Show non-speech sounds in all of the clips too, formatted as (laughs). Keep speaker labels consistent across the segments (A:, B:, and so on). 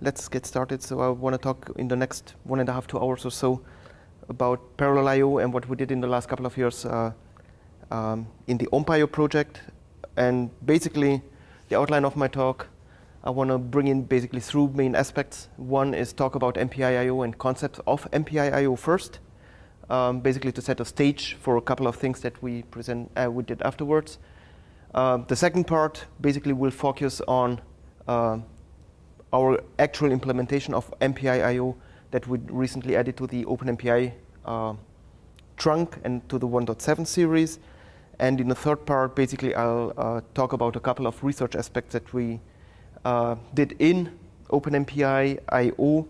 A: let's get started. So I want to talk in the next one and a half, two hours or so about parallel I/O and what we did in the last couple of years uh, um, in the OMPIO project. And basically, the outline of my talk, I want to bring in basically three main aspects. One is talk about MPI/IO and concepts of MPI/IO first, um, basically to set a stage for a couple of things that we present uh, we did afterwards. Uh, the second part basically will focus on uh, our actual implementation of MPI/IO that we recently added to the OpenMPI uh, trunk and to the 1.7 series. And in the third part, basically, I'll uh, talk about a couple of research aspects that we uh, did in OpenMPI IO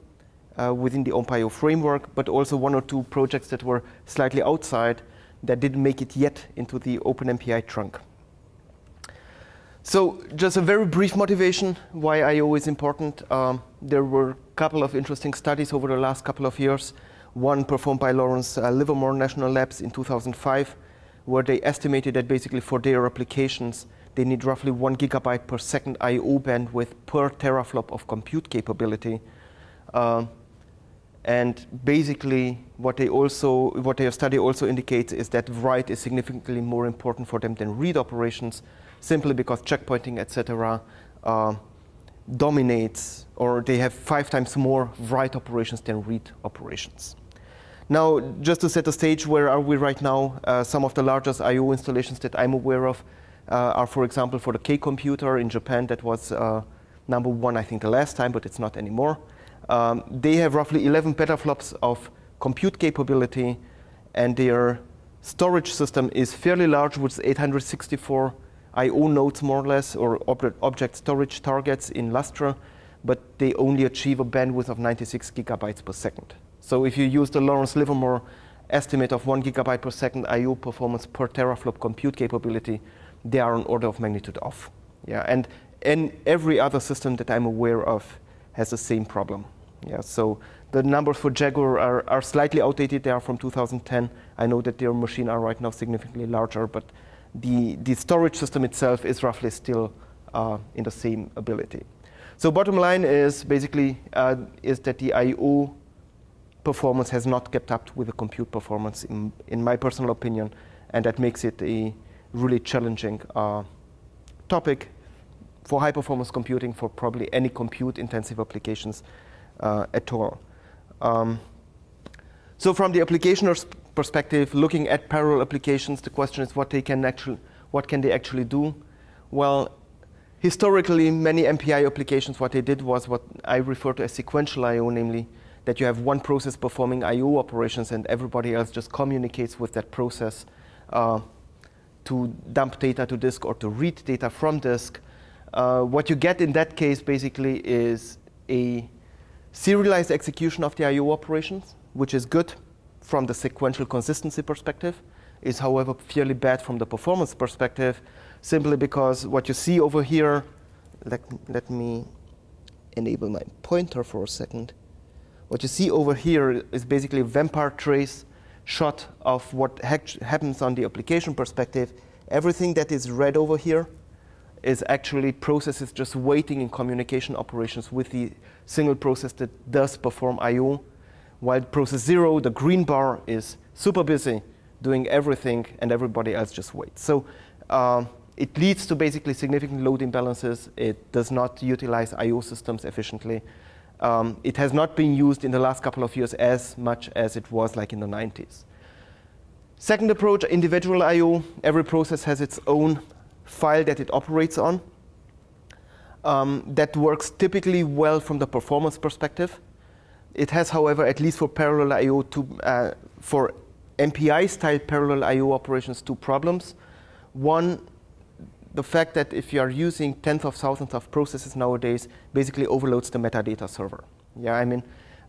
A: uh, within the OMPIO framework, but also one or two projects that were slightly outside that didn't make it yet into the OpenMPI trunk. So just a very brief motivation why I/O is important. Um, there were a couple of interesting studies over the last couple of years. One performed by Lawrence uh, Livermore National Labs in 2005, where they estimated that basically for their applications, they need roughly one gigabyte per second I/O bandwidth per teraflop of compute capability. Um, and basically, what they also, what their study also indicates is that write is significantly more important for them than read operations simply because checkpointing, etc., uh, dominates, or they have five times more write operations than read operations. Now, just to set the stage, where are we right now? Uh, some of the largest I/O installations that I'm aware of uh, are, for example, for the K computer in Japan. That was uh, number one, I think, the last time, but it's not anymore. Um, they have roughly 11 petaflops of compute capability, and their storage system is fairly large with 864 I/O nodes more or less, or object storage targets in Lustre, but they only achieve a bandwidth of 96 gigabytes per second. So if you use the Lawrence Livermore estimate of one gigabyte per second I/O performance per teraflop compute capability, they are an order of magnitude off. Yeah, and and every other system that I'm aware of has the same problem. Yeah, so the numbers for Jaguar are, are slightly outdated. They are from 2010. I know that their machine are right now significantly larger, but the, the storage system itself is roughly still uh, in the same ability. So bottom line is basically uh, is that the I/O performance has not kept up with the compute performance, in, in my personal opinion, and that makes it a really challenging uh, topic for high performance computing for probably any compute intensive applications uh, at all. Um, so from the applicationer's perspective, looking at parallel applications, the question is what they can actually, what can they actually do? Well, historically, many MPI applications, what they did was what I refer to as sequential I/O, namely that you have one process performing I/O operations and everybody else just communicates with that process uh, to dump data to disk or to read data from disk. Uh, what you get in that case basically is a serialized execution of the I/O operations, which is good from the sequential consistency perspective is, however, fairly bad from the performance perspective, simply because what you see over here, let, let me enable my pointer for a second. What you see over here is basically a Vampir trace shot of what happens on the application perspective. Everything that is red over here is actually processes just waiting in communication operations with the single process that does perform I.O while process zero, the green bar, is super busy doing everything and everybody else just waits. So uh, it leads to basically significant load imbalances. It does not utilize I.O. systems efficiently. Um, it has not been used in the last couple of years as much as it was like in the 90s. Second approach, individual I.O. Every process has its own file that it operates on. Um, that works typically well from the performance perspective. It has, however, at least for parallel I/O, uh, for MPI-style parallel I/O operations, two problems. One, the fact that if you are using tens of thousands of processes nowadays, basically overloads the metadata server. Yeah, I mean,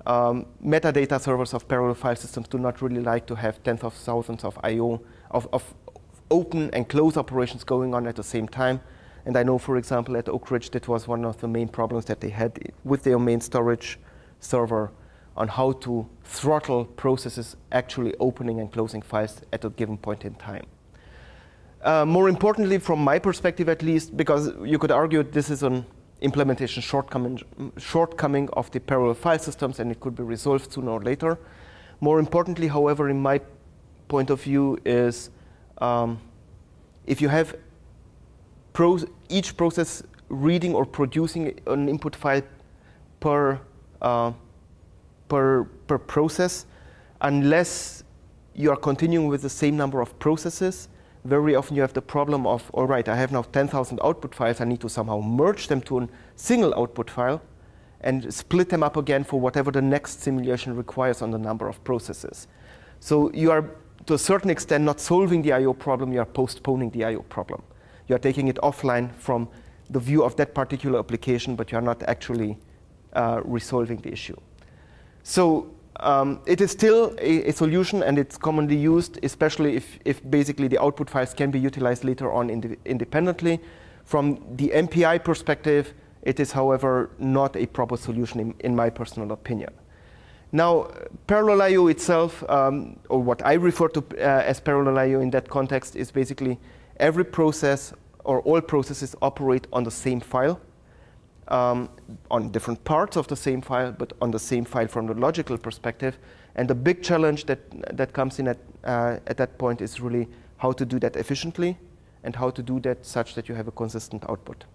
A: um, metadata servers of parallel file systems do not really like to have tens of thousands of I/O of, of open and close operations going on at the same time. And I know, for example, at Oak Ridge, that was one of the main problems that they had with their main storage server on how to throttle processes actually opening and closing files at a given point in time. Uh, more importantly, from my perspective at least, because you could argue this is an implementation shortcoming, shortcoming of the parallel file systems, and it could be resolved sooner or later. More importantly, however, in my point of view, is um, if you have pros each process reading or producing an input file per uh, per per process, unless you are continuing with the same number of processes, very often you have the problem of, all right, I have now 10,000 output files, I need to somehow merge them to a single output file and split them up again for whatever the next simulation requires on the number of processes. So you are, to a certain extent, not solving the I.O. problem, you are postponing the I.O. problem. You are taking it offline from the view of that particular application, but you are not actually uh, resolving the issue. So um, it is still a, a, solution and it's commonly used, especially if, if basically the output files can be utilized later on ind independently. From the MPI perspective, it is, however, not a proper solution in, in my personal opinion. Now, parallel I.O. itself, um, or what I refer to uh, as parallel I.O. in that context, is basically every process or all processes operate on the same file um, on different parts of the same file, but on the same file from the logical perspective. And the big challenge that, that comes in at, uh, at that point is really how to do that efficiently and how to do that such that you have a consistent output.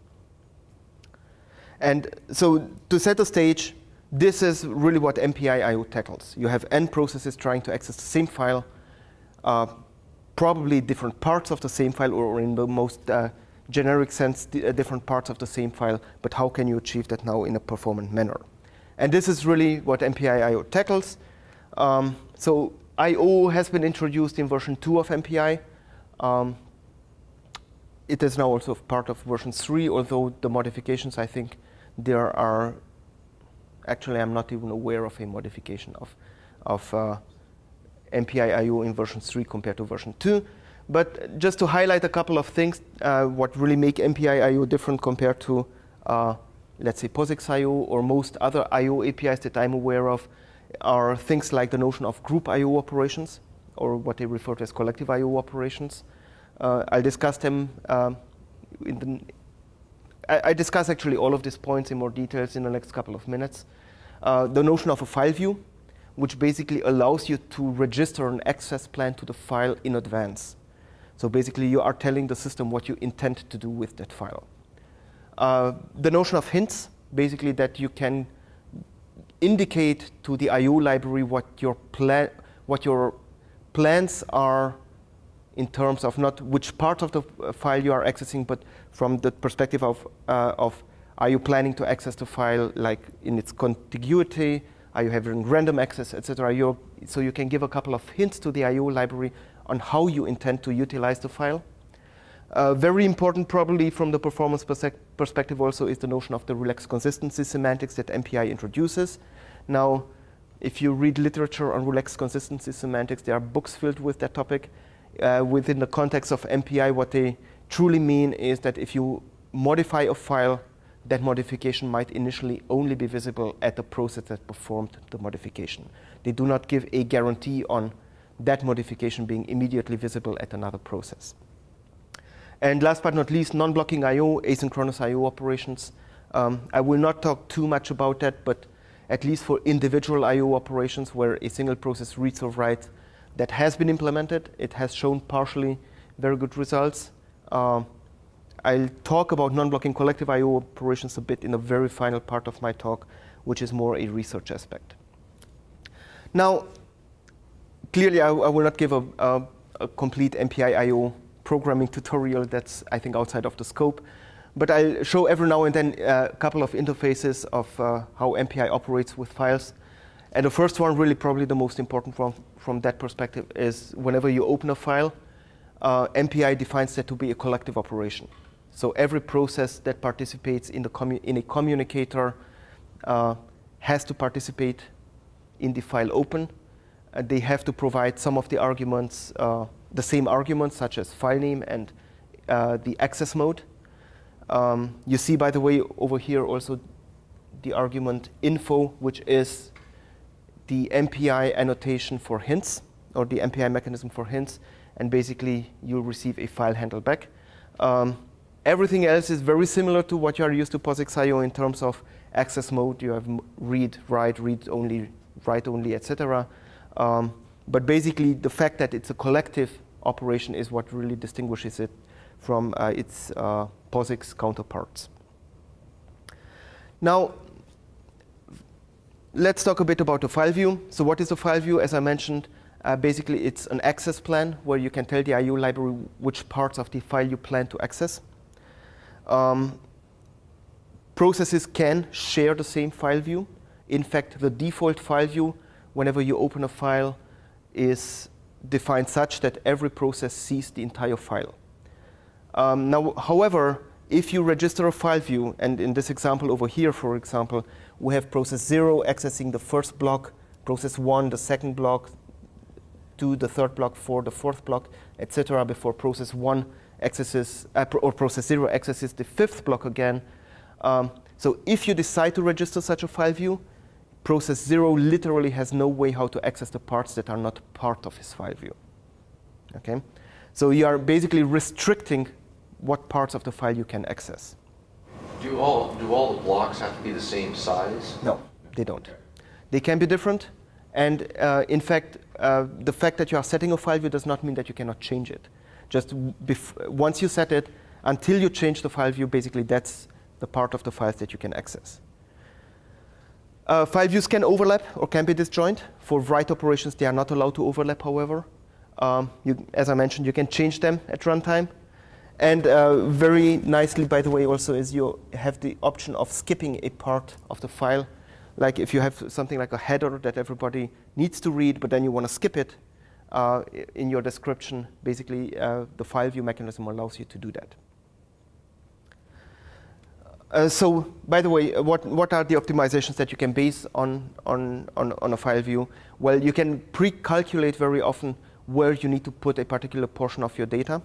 A: And so to set the stage, this is really what MPI-IO tackles. You have n processes trying to access the same file, uh, probably different parts of the same file, or in the most uh, generic sense uh, different parts of the same file, but how can you achieve that now in a performant manner? And this is really what MPI I.O. tackles. Um, so I.O. has been introduced in version 2 of MPI. Um, it is now also part of version 3, although the modifications, I think, there are, actually I'm not even aware of a modification of, of uh, MPI I.O. in version 3 compared to version 2. But just to highlight a couple of things, uh, what really make MPI I.O. different compared to, uh, let's say, POSIX I.O. or most other I.O. APIs that I'm aware of are things like the notion of group I.O. operations, or what they refer to as collective I.O. operations. Uh, I'll discuss them in the I, I, discuss actually all of these points in more details in the next couple of minutes. Uh, the notion of a file view, which basically allows you to register an access plan to the file in advance. So basically, you are telling the system what you intend to do with that file. Uh, the notion of hints, basically that you can indicate to the I/O library what your plan, what your plans are in terms of not which part of the uh, file you are accessing, but from the perspective of, uh, of are you planning to access the file like in its contiguity? Are you having random access, etc.? So you can give a couple of hints to the I/O library on how you intend to utilize the file. Uh, very important probably from the performance perspective also is the notion of the relaxed consistency semantics that MPI introduces. Now, if you read literature on relaxed consistency semantics, there are books filled with that topic. Uh, within the context of MPI, what they truly mean is that if you modify a file, that modification might initially only be visible at the process that performed the modification. They do not give a guarantee on that modification being immediately visible at another process. And last but not least, non-blocking I.O., asynchronous I.O. operations. Um, I will not talk too much about that, but at least for individual I.O. operations where a single process reads or writes, that has been implemented. It has shown partially very good results. Uh, I'll talk about non-blocking collective I.O. operations a bit in the very final part of my talk, which is more a research aspect. Now, clearly, I, I, will not give a, a, a complete MPI I/O programming tutorial. That's I think outside of the scope. But I'll show every now and then uh, a couple of interfaces of uh, how MPI operates with files. And the first one, really probably the most important from, from that perspective, is whenever you open a file, uh, MPI defines that to be a collective operation. So every process that participates in, the in a communicator uh, has to participate in the file open they have to provide some of the arguments, uh, the same arguments, such as file name and uh, the access mode. Um, you see, by the way, over here also the argument info, which is the MPI annotation for hints, or the MPI mechanism for hints, and basically you'll receive a file handle back. Um, everything else is very similar to what you are used to POSIX.io in terms of access mode. You have read, write, read only, write only, etc. Um, but basically, the fact that it's a collective operation is what really distinguishes it from uh, its uh, POSIX counterparts. Now, let's talk a bit about the file view. So what is a file view? As I mentioned, uh, basically it's an access plan where you can tell the IO library which parts of the file you plan to access. Um, processes can share the same file view. In fact, the default file view, whenever you open a file, is defined such that every process sees the entire file. Um, now, however, if you register a file view, and in this example over here, for example, we have process 0 accessing the first block, process 1 the second block, 2 the third block, 4 the fourth block, etc. before process 1 accesses, uh, or process 0 accesses the fifth block again. Um, so if you decide to register such a file view, process 0 literally has no way how to access the parts that are not part of his file view. Okay? So you are basically restricting what parts of the file you can access.
B: Do all, do all the blocks have to be the same size?
A: No, they don't. They can be different. And uh, in fact, uh, the fact that you are setting a file view does not mean that you cannot change it. Just once you set it, until you change the file view, basically that's the part of the files that you can access. Uh, file views can overlap or can be disjoint. For write operations, they are not allowed to overlap, however. Um, you, as I mentioned, you can change them at runtime. And uh, very nicely, by the way, also is you have the option of skipping a part of the file. Like if you have something like a header that everybody needs to read, but then you want to skip it uh, in your description, basically uh, the file view mechanism allows you to do that. Uh, so, by the way, what, what are the optimizations that you can base on, on, on, on a file view? Well, you can pre-calculate very often where you need to put a particular portion of your data.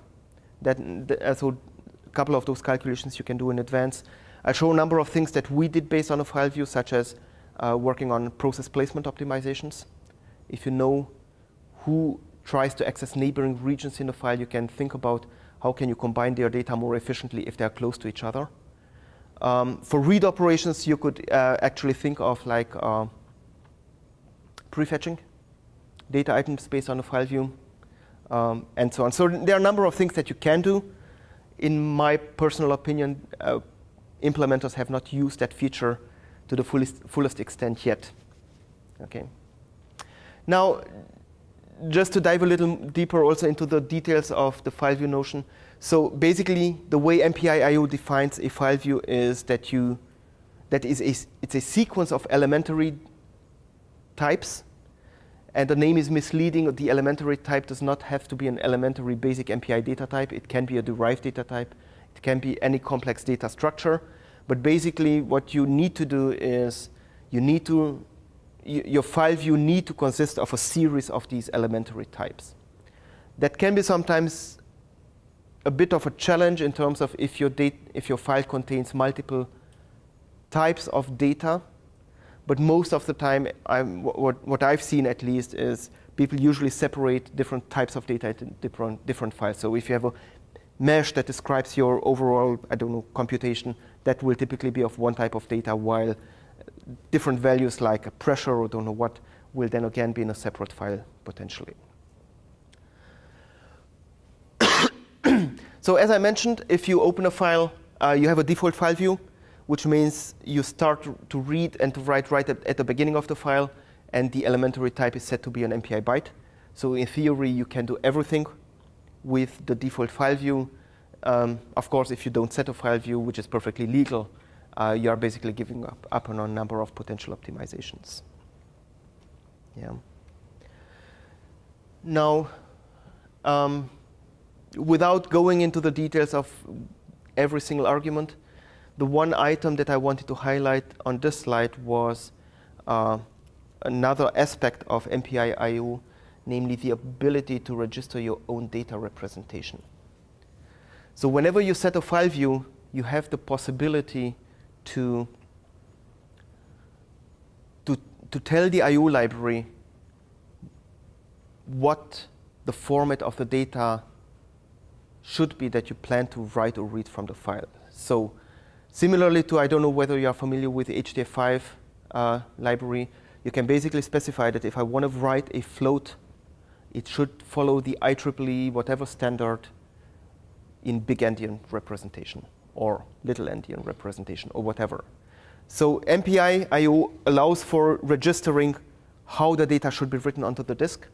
A: That, uh, so a couple of those calculations you can do in advance. I'll show a number of things that we did based on a file view, such as uh, working on process placement optimizations. If you know who tries to access neighboring regions in a file, you can think about how can you combine their data more efficiently if they are close to each other. Um, for read operations, you could uh, actually think of like uh, prefetching data items based on a file view, um, and so on. So there are a number of things that you can do. In my personal opinion, uh, implementers have not used that feature to the fullest, fullest extent yet. Okay. Now, just to dive a little deeper also into the details of the file view notion. So basically, the way MPI-IO defines a file view is that you that is a, it's a sequence of elementary types and the name is misleading. The elementary type does not have to be an elementary basic MPI data type. It can be a derived data type. It can be any complex data structure. But basically, what you need to do is you need to, your file view need to consist of a series of these elementary types. That can be sometimes a bit of a challenge in terms of if your, if your file contains multiple types of data but most of the time, I'm, what, what I've seen at least is people usually separate different types of data into different, different files. So if you have a mesh that describes your overall, I don't know, computation, that will typically be of one type of data, while different values like pressure or don't know what will then again be in a separate file potentially. So as I mentioned, if you open a file, uh, you have a default file view which means you start to read and to write right at, at, the beginning of the file, and the elementary type is set to be an MPI byte. So in theory, you can do everything with the default file view. Um, of course, if you don't set a file view, which is perfectly legal, uh, you are basically giving up, up on a number of potential optimizations. Yeah. Now, um, without going into the details of every single argument, the one item that I wanted to highlight on this slide was uh, another aspect of MPI IO, namely the ability to register your own data representation. So whenever you set a file view, you have the possibility to, to, to tell the IO library what the format of the data should be that you plan to write or read from the file. So similarly to, I don't know whether you are familiar with the HDF5 uh, library, you can basically specify that if I want to write a float, it should follow the IEEE whatever standard in big endian representation or little endian representation or whatever. So MPI IO allows for registering how the data should be written onto the disk.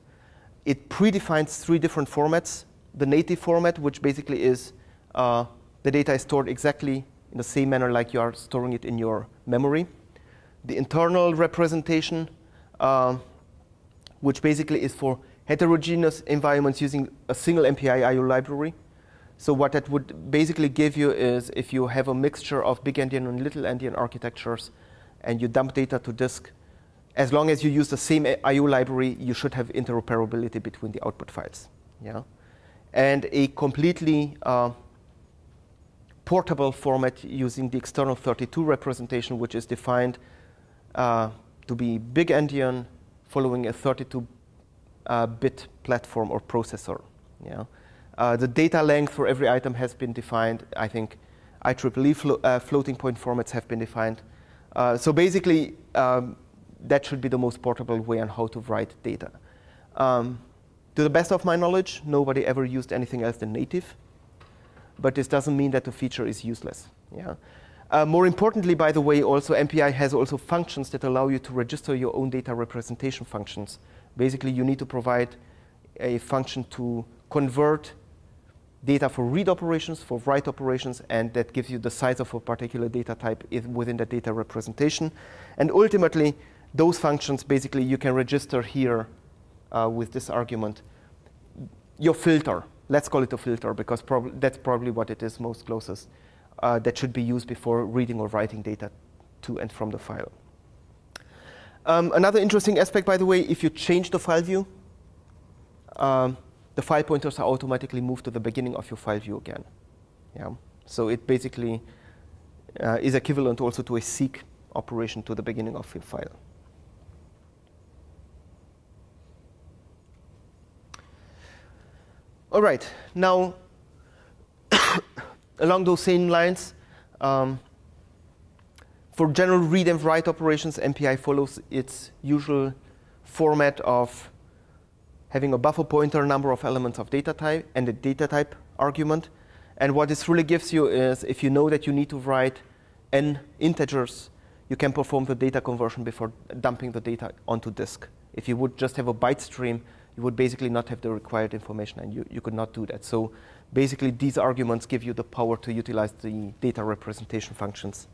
A: It predefines three different formats. The native format, which basically is uh, the data is stored exactly in the same manner like you are storing it in your memory. The internal representation, uh, which basically is for heterogeneous environments using a single MPI IO library. So what that would basically give you is if you have a mixture of big endian and little endian architectures and you dump data to disk, as long as you use the same IO library, you should have interoperability between the output files. Yeah? And a completely uh, portable format using the external 32 representation, which is defined uh, to be big endian following a 32 uh, bit platform or processor. Yeah? Uh, the data length for every item has been defined. I think IEEE flo uh, floating point formats have been defined. Uh, so basically, um, that should be the most portable way on how to write data. Um, to the best of my knowledge, nobody ever used anything else than native. But this doesn't mean that the feature is useless. Yeah. Uh, more importantly, by the way, also MPI has also functions that allow you to register your own data representation functions. Basically, you need to provide a function to convert data for read operations, for write operations, and that gives you the size of a particular data type within the data representation. And ultimately, those functions, basically, you can register here uh, with this argument your filter. Let's call it a filter, because prob that's probably what it is most closest, uh, that should be used before reading or writing data to and from the file. Um, another interesting aspect, by the way, if you change the file view, um, the file pointers are automatically moved to the beginning of your file view again. Yeah. So it basically uh, is equivalent also to a seek operation to the beginning of your file. All right, now (coughs) along those same lines, um, for general read and write operations, MPI follows its usual format of having a buffer pointer number of elements of data type and a data type argument. And what this really gives you is if you know that you need to write n integers, you can perform the data conversion before dumping the data onto disk. If you would just have a byte stream, you would basically not have the required information and you, you could not do that. So basically these arguments give you the power to utilize the data representation functions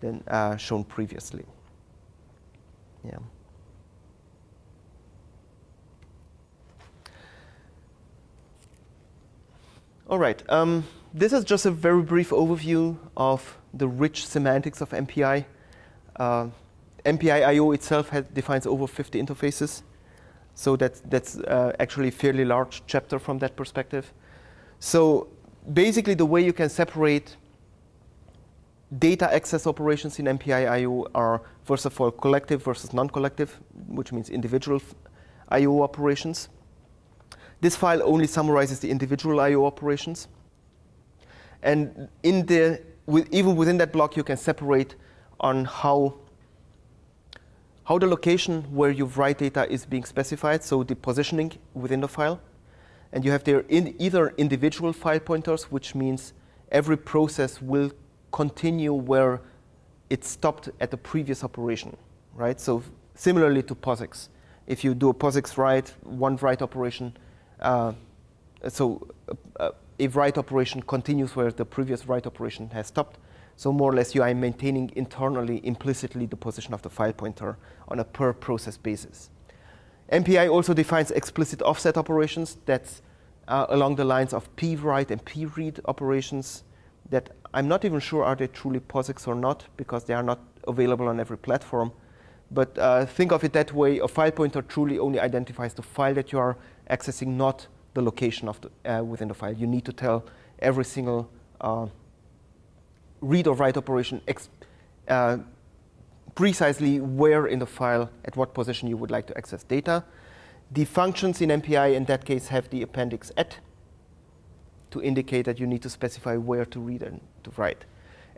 A: than uh, shown previously. Yeah. All right. Um, this is just a very brief overview of the rich semantics of MPI. Uh, MPI I/O itself has, defines over 50 interfaces, so that, that's uh, actually a fairly large chapter from that perspective. So basically, the way you can separate data access operations in MPI I/O are first of all collective versus non-collective, which means individual I/O operations. This file only summarizes the individual I.O. operations. And in the, with, even within that block, you can separate on how, how the location where you write data is being specified, so the positioning within the file. And you have there in either individual file pointers, which means every process will continue where it stopped at the previous operation, right? So similarly to POSIX. If you do a POSIX write, one write operation, uh, so uh, a write operation continues where the previous write operation has stopped. So more or less you are maintaining internally, implicitly, the position of the file pointer on a per process basis. MPI also defines explicit offset operations that's uh, along the lines of p-write and p-read operations that I'm not even sure are they truly POSIX or not because they are not available on every platform. But uh, think of it that way, a file pointer truly only identifies the file that you are accessing not the location of the, uh, within the file. You need to tell every single uh, read or write operation uh, precisely where in the file, at what position you would like to access data. The functions in MPI in that case have the appendix at. to indicate that you need to specify where to read and to write.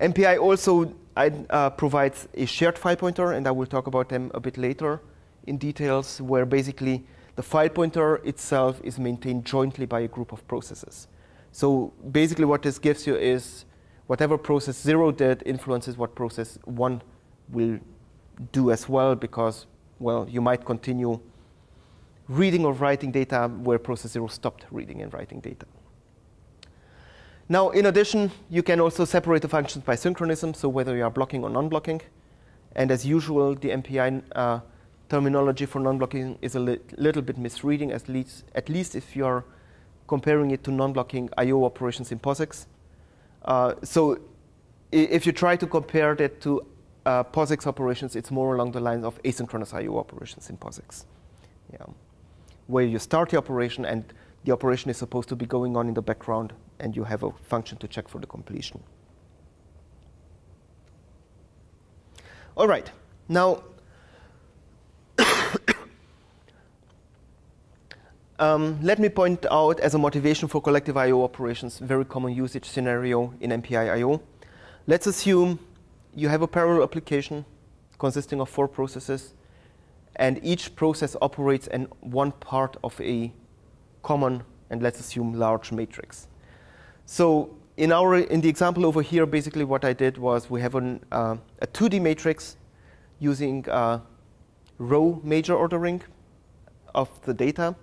A: MPI also uh, provides a shared file pointer, and I will talk about them a bit later in details, where basically the file pointer itself is maintained jointly by a group of processes. So basically what this gives you is whatever process zero did influences what process one will do as well, because, well, you might continue reading or writing data where process zero stopped reading and writing data. Now, in addition, you can also separate the functions by synchronism, so whether you are blocking or non-blocking. And as usual, the MPI uh, terminology for non-blocking is a li little bit misreading, at least, at least if you're comparing it to non-blocking I.O. operations in POSIX. Uh, so if you try to compare that to uh, POSIX operations, it's more along the lines of asynchronous I.O. operations in POSIX, yeah. where you start the operation and the operation is supposed to be going on in the background and you have a function to check for the completion. All right, now um, let me point out as a motivation for collective I.O. operations, very common usage scenario in MPI I.O. Let's assume you have a parallel application consisting of four processes, and each process operates in one part of a common, and let's assume large matrix. So in, our, in the example over here, basically what I did was we have an, uh, a 2D matrix using uh, row major ordering of the data,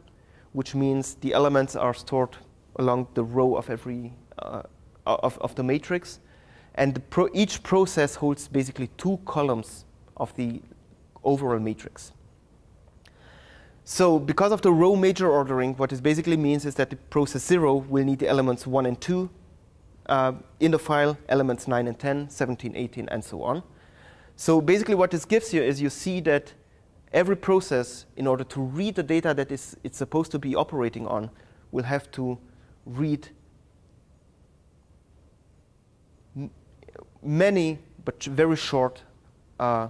A: which means the elements are stored along the row of every uh, of, of the matrix. And pro each process holds basically two columns of the overall matrix. So because of the row major ordering, what this basically means is that the process 0 will need the elements 1 and 2 uh, in the file, elements 9 and 10, 17, 18, and so on. So basically what this gives you is you see that every process, in order to read the data that is, it's supposed to be operating on, will have to read many but very short uh,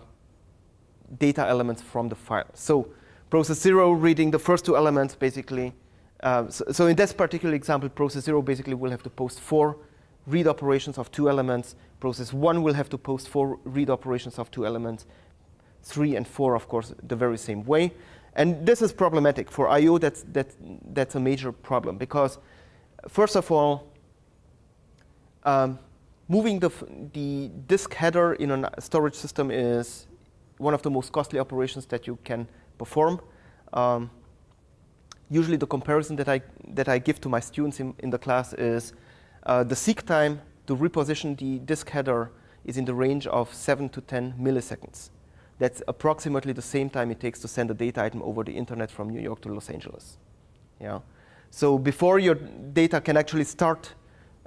A: data elements from the file. So process zero reading the first two elements basically. Uh, so, so, in this particular example, process zero basically will have to post four read operations of two elements. Process one will have to post four read operations of two elements. Three and four, of course, the very same way. And this is problematic. For I.O., that's, that's, that's a major problem because, first of all, um, moving the, the disk header in a storage system is one of the most costly operations that you can perform. Um, usually the comparison that I, that I give to my students in, in the class is uh, the seek time to reposition the disk header is in the range of 7 to 10 milliseconds. That's approximately the same time it takes to send a data item over the internet from New York to Los Angeles. Yeah. So before your data can actually start,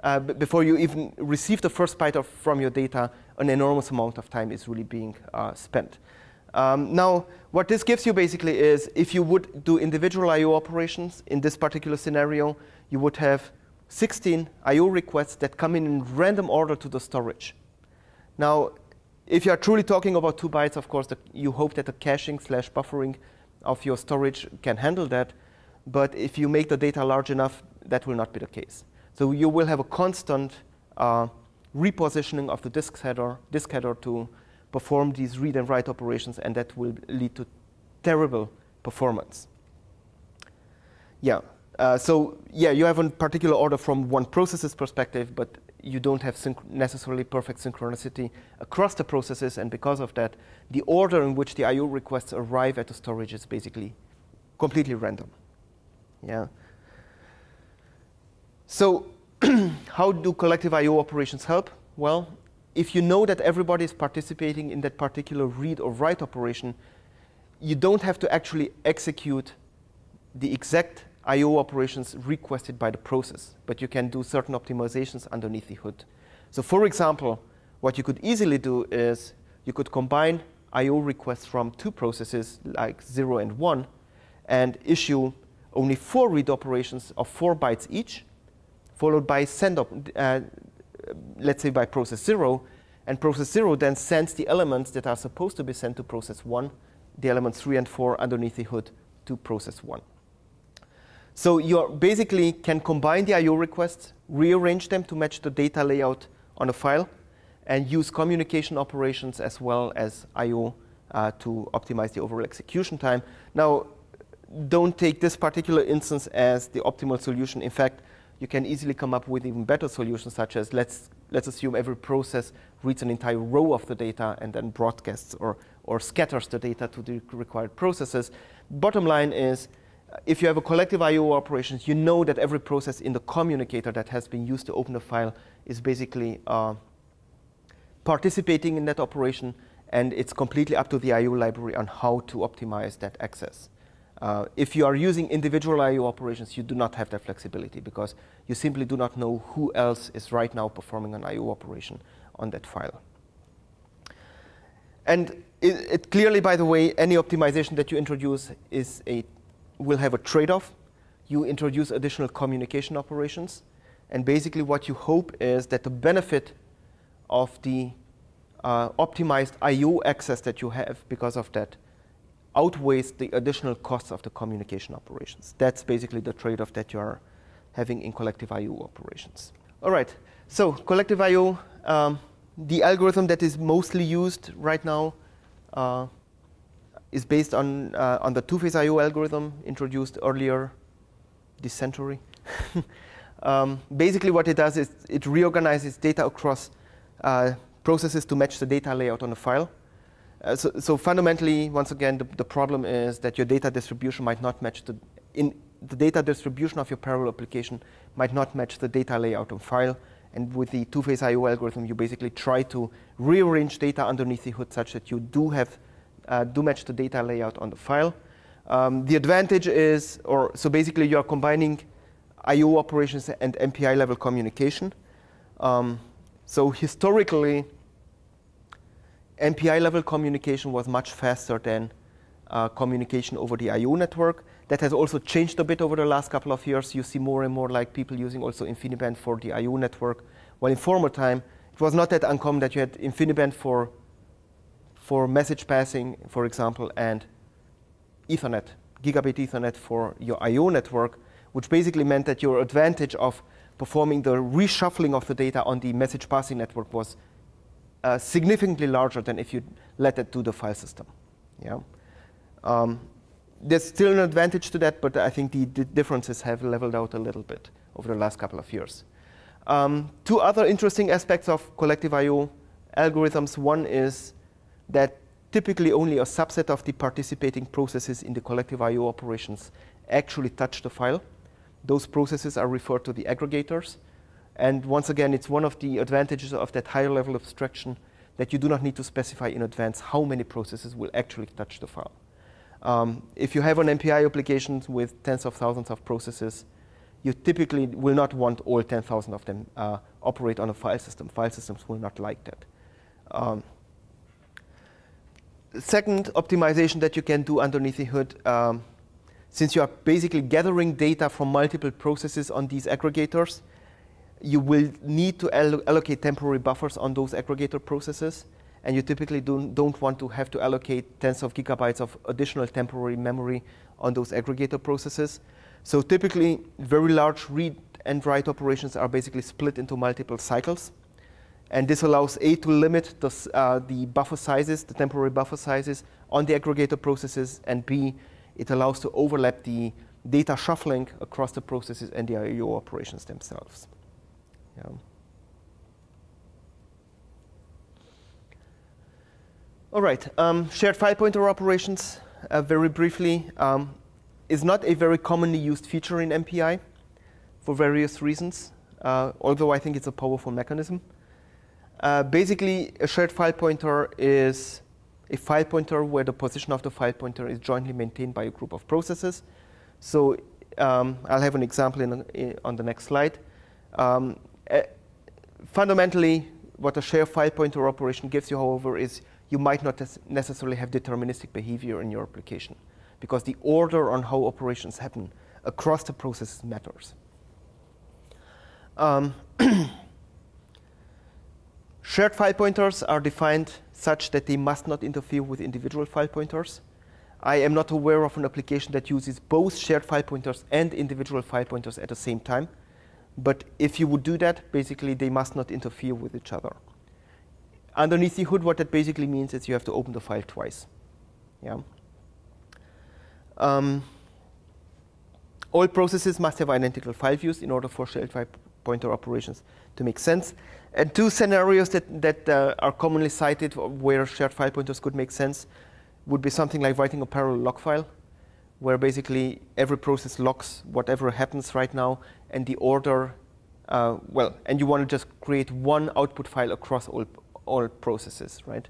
A: uh, before you even receive the first byte of, from your data, an enormous amount of time is really being uh, spent. Um, now, what this gives you basically is if you would do individual I.O. operations in this particular scenario, you would have 16 I.O. requests that come in in random order to the storage. Now, if you are truly talking about two bytes, of course, the, you hope that the caching slash buffering of your storage can handle that. But if you make the data large enough, that will not be the case. So you will have a constant uh, repositioning of the disk header, disk header to perform these read and write operations, and that will lead to terrible performance. Yeah, uh, so yeah, you have a particular order from one process's perspective, but you don't have necessarily perfect synchronicity across the processes, and because of that, the order in which the I.O. requests arrive at the storage is basically completely random. Yeah. So (clears throat) how do collective I.O. operations help? Well, if you know that everybody is participating in that particular read or write operation, you don't have to actually execute the exact I.O. operations requested by the process, but you can do certain optimizations underneath the hood. So for example, what you could easily do is you could combine I.O. requests from two processes like 0 and 1 and issue only four read operations of four bytes each, followed by send op uh, let's say by process 0, and process 0 then sends the elements that are supposed to be sent to process 1, the elements 3 and 4 underneath the hood to process 1. So you basically can combine the I/O requests, rearrange them to match the data layout on a file, and use communication operations as well as I/O uh, to optimize the overall execution time. Now, don't take this particular instance as the optimal solution. In fact, you can easily come up with even better solutions, such as let's let's assume every process reads an entire row of the data and then broadcasts or or scatters the data to the required processes. Bottom line is, if you have a collective I/O operations, you know that every process in the communicator that has been used to open a file is basically uh, participating in that operation, and it's completely up to the I/O library on how to optimize that access. Uh, if you are using individual I/O operations, you do not have that flexibility because you simply do not know who else is right now performing an I/O operation on that file. And it, it clearly, by the way, any optimization that you introduce is a will have a trade-off. You introduce additional communication operations, and basically what you hope is that the benefit of the uh, optimized I/O access that you have because of that outweighs the additional costs of the communication operations. That's basically the trade-off that you are having in collective I/O operations. All right, so collective I/O, um, the algorithm that is mostly used right now uh, is based on uh, on the two-phase I/O algorithm introduced earlier this century. (laughs) um, basically, what it does is it reorganizes data across uh, processes to match the data layout on a file. Uh, so, so, fundamentally, once again, the, the, problem is that your data distribution might not match the in the data distribution of your parallel application might not match the data layout on file. And with the two-phase I/O algorithm, you basically try to rearrange data underneath the hood such that you do have do match the data layout on the file. Um, the advantage is, or so basically, you are combining I/O operations and MPI level communication. Um, so historically, MPI level communication was much faster than uh, communication over the I/O network. That has also changed a bit over the last couple of years. You see more and more like people using also InfiniBand for the I/O network. While in former time, it was not that uncommon that you had InfiniBand for for message passing, for example, and Ethernet, gigabit Ethernet for your I/O network, which basically meant that your advantage of performing the reshuffling of the data on the message passing network was uh, significantly larger than if you let it do the file system. Yeah. Um, there's still an advantage to that, but I think the, the, differences have leveled out a little bit over the last couple of years. Um, two other interesting aspects of collective I/O algorithms. One is that typically only a subset of the participating processes in the collective I/O operations actually touch the file. Those processes are referred to the aggregators, and once again, it's one of the advantages of that higher level abstraction that you do not need to specify in advance how many processes will actually touch the file. Um, if you have an MPI application with tens of thousands of processes, you typically will not want all 10,000 of them uh, operate on a file system. File systems will not like that. Um, second optimization that you can do underneath the hood, um, since you are basically gathering data from multiple processes on these aggregators, you will need to allo allocate temporary buffers on those aggregator processes, and you typically don't, don't want to have to allocate tens of gigabytes of additional temporary memory on those aggregator processes. So typically, very large read and write operations are basically split into multiple cycles. And this allows A to limit the, uh, the buffer sizes, the temporary buffer sizes on the aggregator processes, and B, it allows to overlap the data shuffling across the processes and the I/O operations themselves. Yeah. All right, um, shared file pointer operations, uh, very briefly, um, is not a very commonly used feature in MPI for various reasons, uh, although I think it's a powerful mechanism. Uh, basically, a shared file pointer is a file pointer where the position of the file pointer is jointly maintained by a group of processes. So um, I'll have an example in, in, on the next slide. Um, uh, fundamentally, what a shared file pointer operation gives you, however, is you might not necessarily have deterministic behavior in your application because the order on how operations happen across the processes matters. Um, (clears throat) shared file pointers are defined such that they must not interfere with individual file pointers. I am not aware of an application that uses both shared file pointers and individual file pointers at the same time. But if you would do that, basically they must not interfere with each other. Underneath the hood, what that basically means is you have to open the file twice. Yeah. Um, all processes must have identical file views in order for shared file pointer operations to make sense. And two scenarios that, that uh, are commonly cited where shared file pointers could make sense would be something like writing a parallel log file, where basically every process logs whatever happens right now, and the order, uh, well, and you want to just create one output file across all, all processes, right?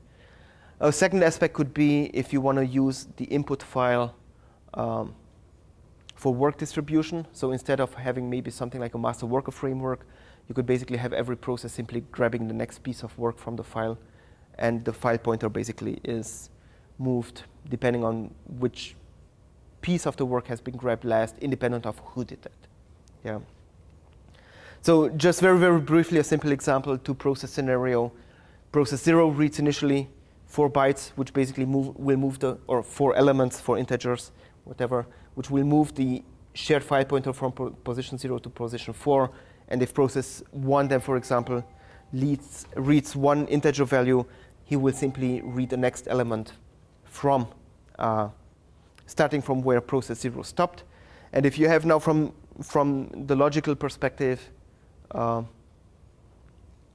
A: A second aspect could be if you want to use the input file um, for work distribution. So instead of having maybe something like a master worker framework, you could basically have every process simply grabbing the next piece of work from the file, and the file pointer basically is moved depending on which piece of the work has been grabbed last, independent of who did that. Yeah. So just very, very briefly, a simple example, two-process scenario. Process zero reads initially four bytes, which basically move, will move the, or four elements, four integers, whatever, which will move the shared file pointer from position zero to position four. And if process one then, for example, leads, reads one integer value, he will simply read the next element from uh, starting from where process zero stopped. And if you have now from, from the logical perspective, uh,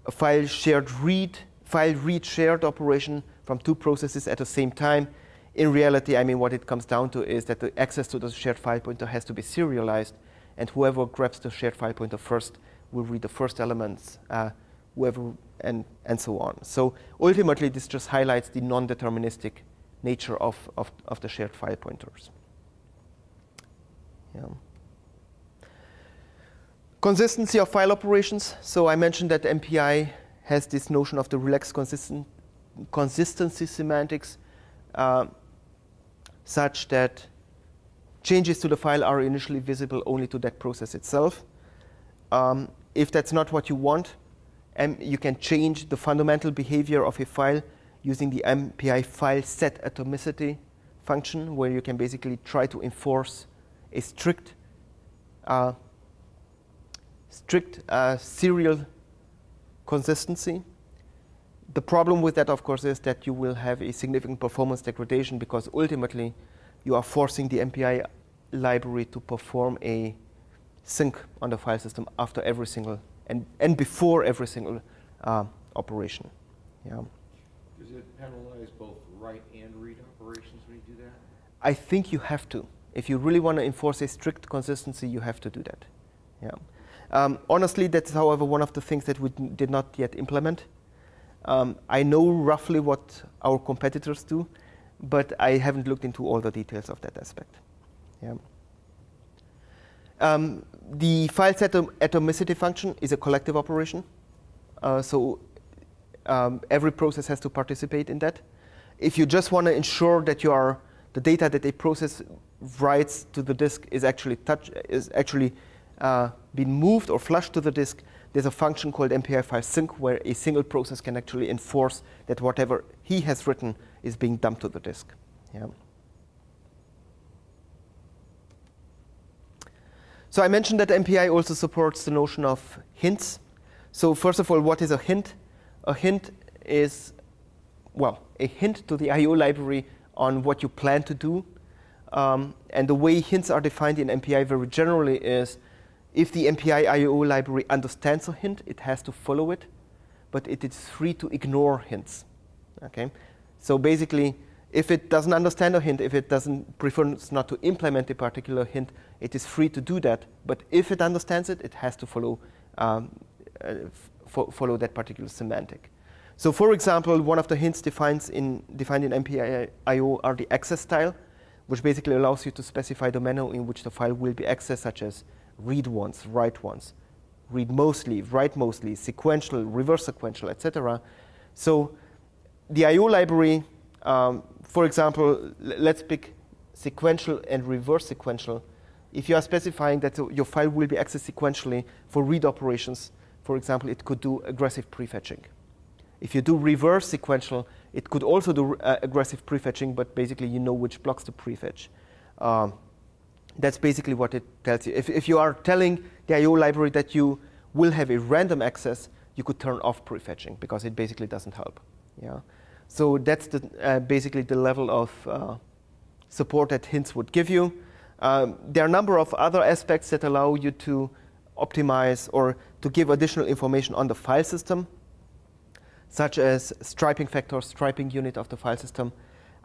A: a file shared read, file read shared operation from two processes at the same time, in reality, I mean, what it comes down to is that the access to the shared file pointer has to be serialized, and whoever grabs the shared file pointer first will read the first elements, uh, whoever, and, and so on. So ultimately, this just highlights the non-deterministic nature of, of, of the shared file pointers. Yeah. Consistency of file operations. So I mentioned that MPI has this notion of the relaxed consistent consistency semantics uh, such that changes to the file are initially visible only to that process itself. Um, if that's not what you want, you can change the fundamental behavior of a file using the MPI file set atomicity function, where you can basically try to enforce a strict, uh, strict uh, serial consistency. The problem with that, of course, is that you will have a significant performance degradation because ultimately you are forcing the MPI library to perform a sync on the file system after every single and, and before every single uh, operation. Yeah.
C: Does it penalize both write and read operations when you do that?
A: I think you have to. If you really want to enforce a strict consistency, you have to do that. Yeah. Um, honestly, that's, however, one of the things that we did not yet implement. Um, I know roughly what our competitors do, but I haven't looked into all the details of that aspect. Yeah. Um, the file set atomicity function is a collective operation. Uh, so um, every process has to participate in that. If you just want to ensure that your the data that a process writes to the disk is actually touch is actually uh, being moved or flushed to the disk, there's a function called MPI file sync where a single process can actually enforce that whatever he has written is being dumped to the disk. Yeah. So I mentioned that MPI also supports the notion of hints. So first of all, what is a hint? A hint is, well, a hint to the I.O. library on what you plan to do. Um, and the way hints are defined in MPI very generally is if the MPI I.O. library understands a hint, it has to follow it, but it is free to ignore hints. Okay? So basically, if it doesn't understand a hint, if it doesn't prefers not to implement a particular hint, it is free to do that. But if it understands it, it has to follow um, uh, fo follow that particular semantic. So, for example, one of the hints defined in defined in MPI-IO are the access style, which basically allows you to specify the manner in which the file will be accessed, such as read once, write once, read mostly, write mostly, sequential, reverse sequential, etc. So, the I/O library um, for example, let's pick sequential and reverse sequential. If you are specifying that your file will be accessed sequentially for read operations, for example, it could do aggressive prefetching. If you do reverse sequential, it could also do uh, aggressive prefetching, but basically you know which blocks to prefetch. Um, that's basically what it tells you. If, if you are telling the I.O. library that you will have a random access, you could turn off prefetching because it basically doesn't help. Yeah. So that's the, uh, basically the level of uh, support that hints would give you. Um, there are a number of other aspects that allow you to optimize or to give additional information on the file system, such as striping factor, striping unit of the file system.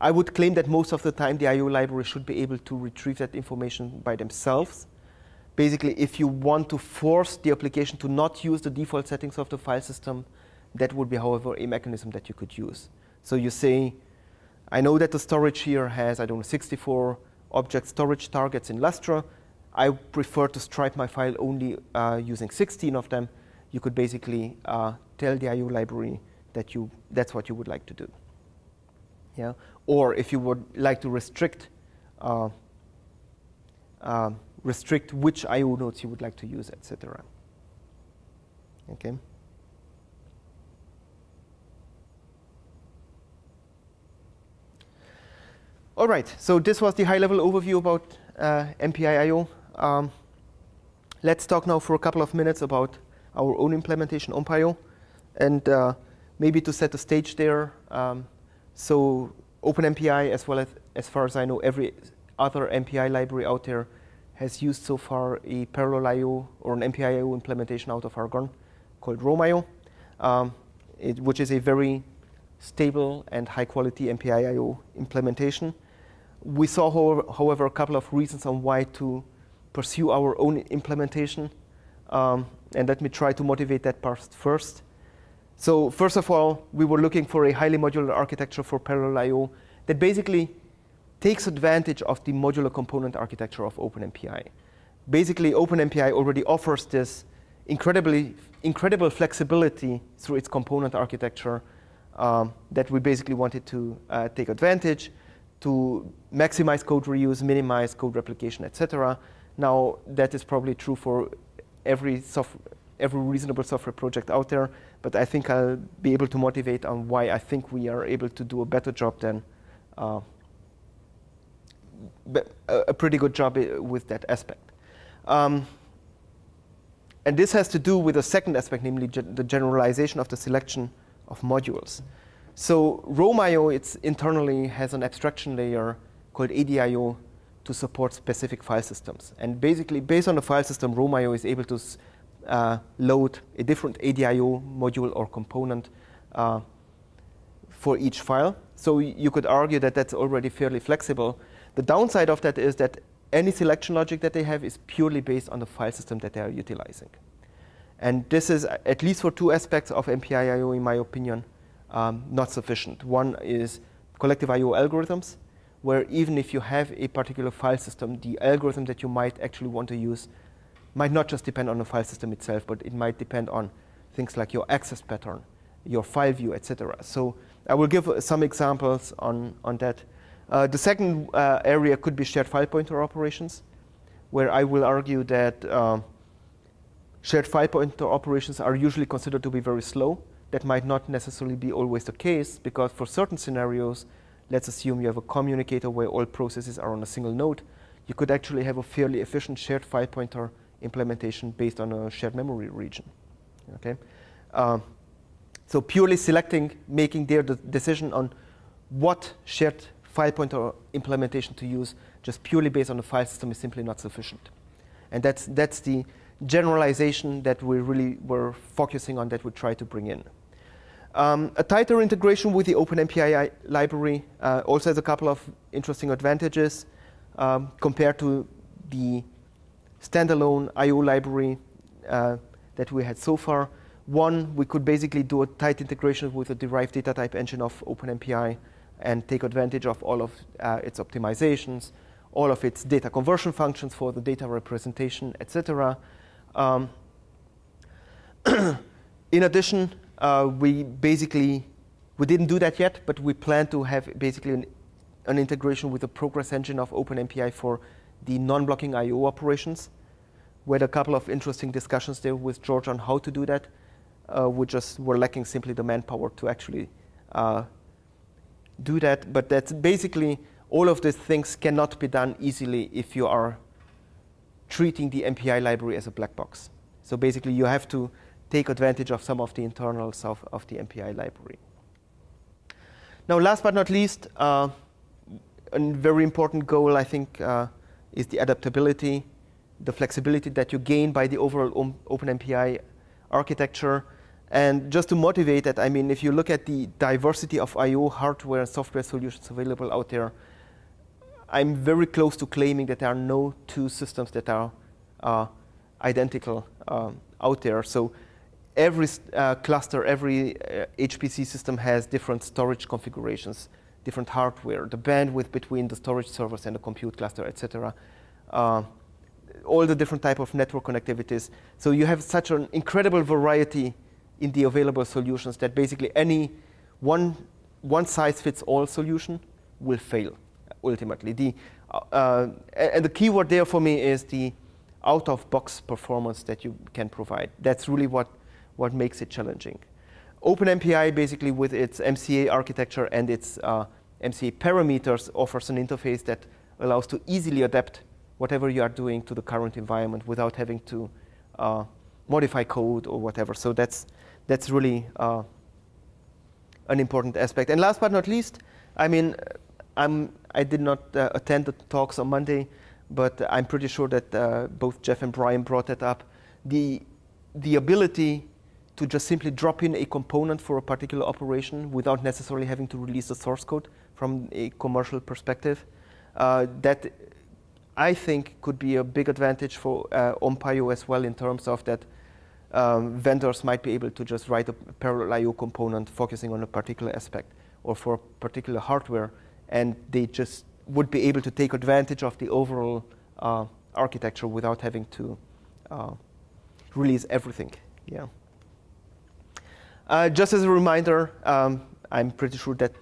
A: I would claim that most of the time the I.O. library should be able to retrieve that information by themselves. Basically, if you want to force the application to not use the default settings of the file system, that would be, however, a mechanism that you could use. So you say, I know that the storage here has, I don't know, 64 object storage targets in Lustre. I prefer to stripe my file only uh, using 16 of them. You could basically uh, tell the I.O. library that you, that's what you would like to do. Yeah? Or if you would like to restrict, uh, uh restrict which I.O. nodes you would like to use, etc. Okay. All right, so this was the high-level overview about uh, MPI-IO. Um, let's talk now for a couple of minutes about our own implementation, OMPIO, and uh, maybe to set the stage there. Um, so OpenMPI, as well as, as far as I know, every other MPI library out there has used so far a parallel I.O. or an MPI-IO implementation out of Argonne called ROMIO, um, which is a very stable and high-quality MPI-IO implementation. We saw, however, a couple of reasons on why to pursue our own implementation. Um, and let me try to motivate that part first. So first of all, we were looking for a highly modular architecture for parallel I.O. that basically takes advantage of the modular component architecture of OpenMPI. Basically, OpenMPI already offers this incredibly, incredible flexibility through its component architecture um, that we basically wanted to uh, take advantage to maximize code reuse, minimize code replication, etc. Now, that is probably true for every, every reasonable software project out there, but I think I'll be able to motivate on why I think we are able to do a better job than uh, a pretty good job with that aspect. Um, and this has to do with a second aspect, namely ge the generalization of the selection of modules. So ROMIO it's internally has an abstraction layer called ADIO to support specific file systems. And basically, based on the file system, ROMIO is able to load a different ADIO module or component uh, for each file. So you could argue that that's already fairly flexible. The downside of that is that any selection logic that they have is purely based on the file system that they are utilizing. And this is, at least for two aspects of MPI-IO, in my opinion, um, not sufficient. One is collective I.O. algorithms, where even if you have a particular file system, the algorithm that you might actually want to use might not just depend on the file system itself, but it might depend on things like your access pattern, your file view, etc. So I will give uh, some examples on, on that. Uh, the second uh, area could be shared file pointer operations, where I will argue that uh, shared file pointer operations are usually considered to be very slow that might not necessarily be always the case because for certain scenarios, let's assume you have a communicator where all processes are on a single node, you could actually have a fairly efficient shared file pointer implementation based on a shared memory region. Okay, uh, so purely selecting, making their de decision on what shared file pointer implementation to use, just purely based on the file system, is simply not sufficient. And that's that's the generalization that we really were focusing on that we try to bring in. Um, a tighter integration with the OpenMPI library uh, also has a couple of interesting advantages um, compared to the standalone I.O. library uh, that we had so far. One, we could basically do a tight integration with the derived data type engine of OpenMPI and take advantage of all of uh, its optimizations, all of its data conversion functions for the data representation, etc. Um, (clears throat) in addition, uh, we basically, we didn't do that yet, but we plan to have basically an, an integration with the progress engine of OpenMPI for the non-blocking I.O. operations. We had a couple of interesting discussions there with George on how to do that. Uh, we just were lacking simply the manpower to actually uh, do that. But that's basically all of these things cannot be done easily if you are treating the MPI library as a black box. So basically, you have to take advantage of some of the internals of, of the MPI library. Now, last but not least, uh, a very important goal, I think, uh, is the adaptability, the flexibility that you gain by the overall OpenMPI architecture. And just to motivate that, I mean, if you look at the diversity of I.O. hardware and software solutions available out there, I'm very close to claiming that there are no two systems that are uh, identical um, out there. So every uh, cluster, every uh, HPC system has different storage configurations, different hardware, the bandwidth between the storage servers and the compute cluster, etc. Uh, all the different type of network connectivities. So you have such an incredible variety in the available solutions that basically any one one size fits all solution will fail ultimately. The uh, and the keyword there for me is the out of box performance that you can provide. That's really what what makes it challenging. OpenMPI basically with its MCA architecture and its uh, MCA parameters offers an interface that allows to easily adapt whatever you are doing to the current environment without having to uh, modify code or whatever. So that's, that's really uh, an important aspect. And last but not least, I mean, I'm, I did not uh, attend the talks on Monday, but I'm pretty sure that uh, both Jeff and Brian brought that up. The, the ability to just simply drop in a component for a particular operation without necessarily having to release the source code from a commercial perspective. Uh, that I think could be a big advantage for uh, OMPIO as well in terms of that um, vendors might be able to just write a parallel I.O. component focusing on a particular aspect or for a particular hardware, and they just would be able to take advantage of the overall uh, architecture without having to uh, release everything. Yeah. Uh, just as a reminder, um, I'm pretty sure that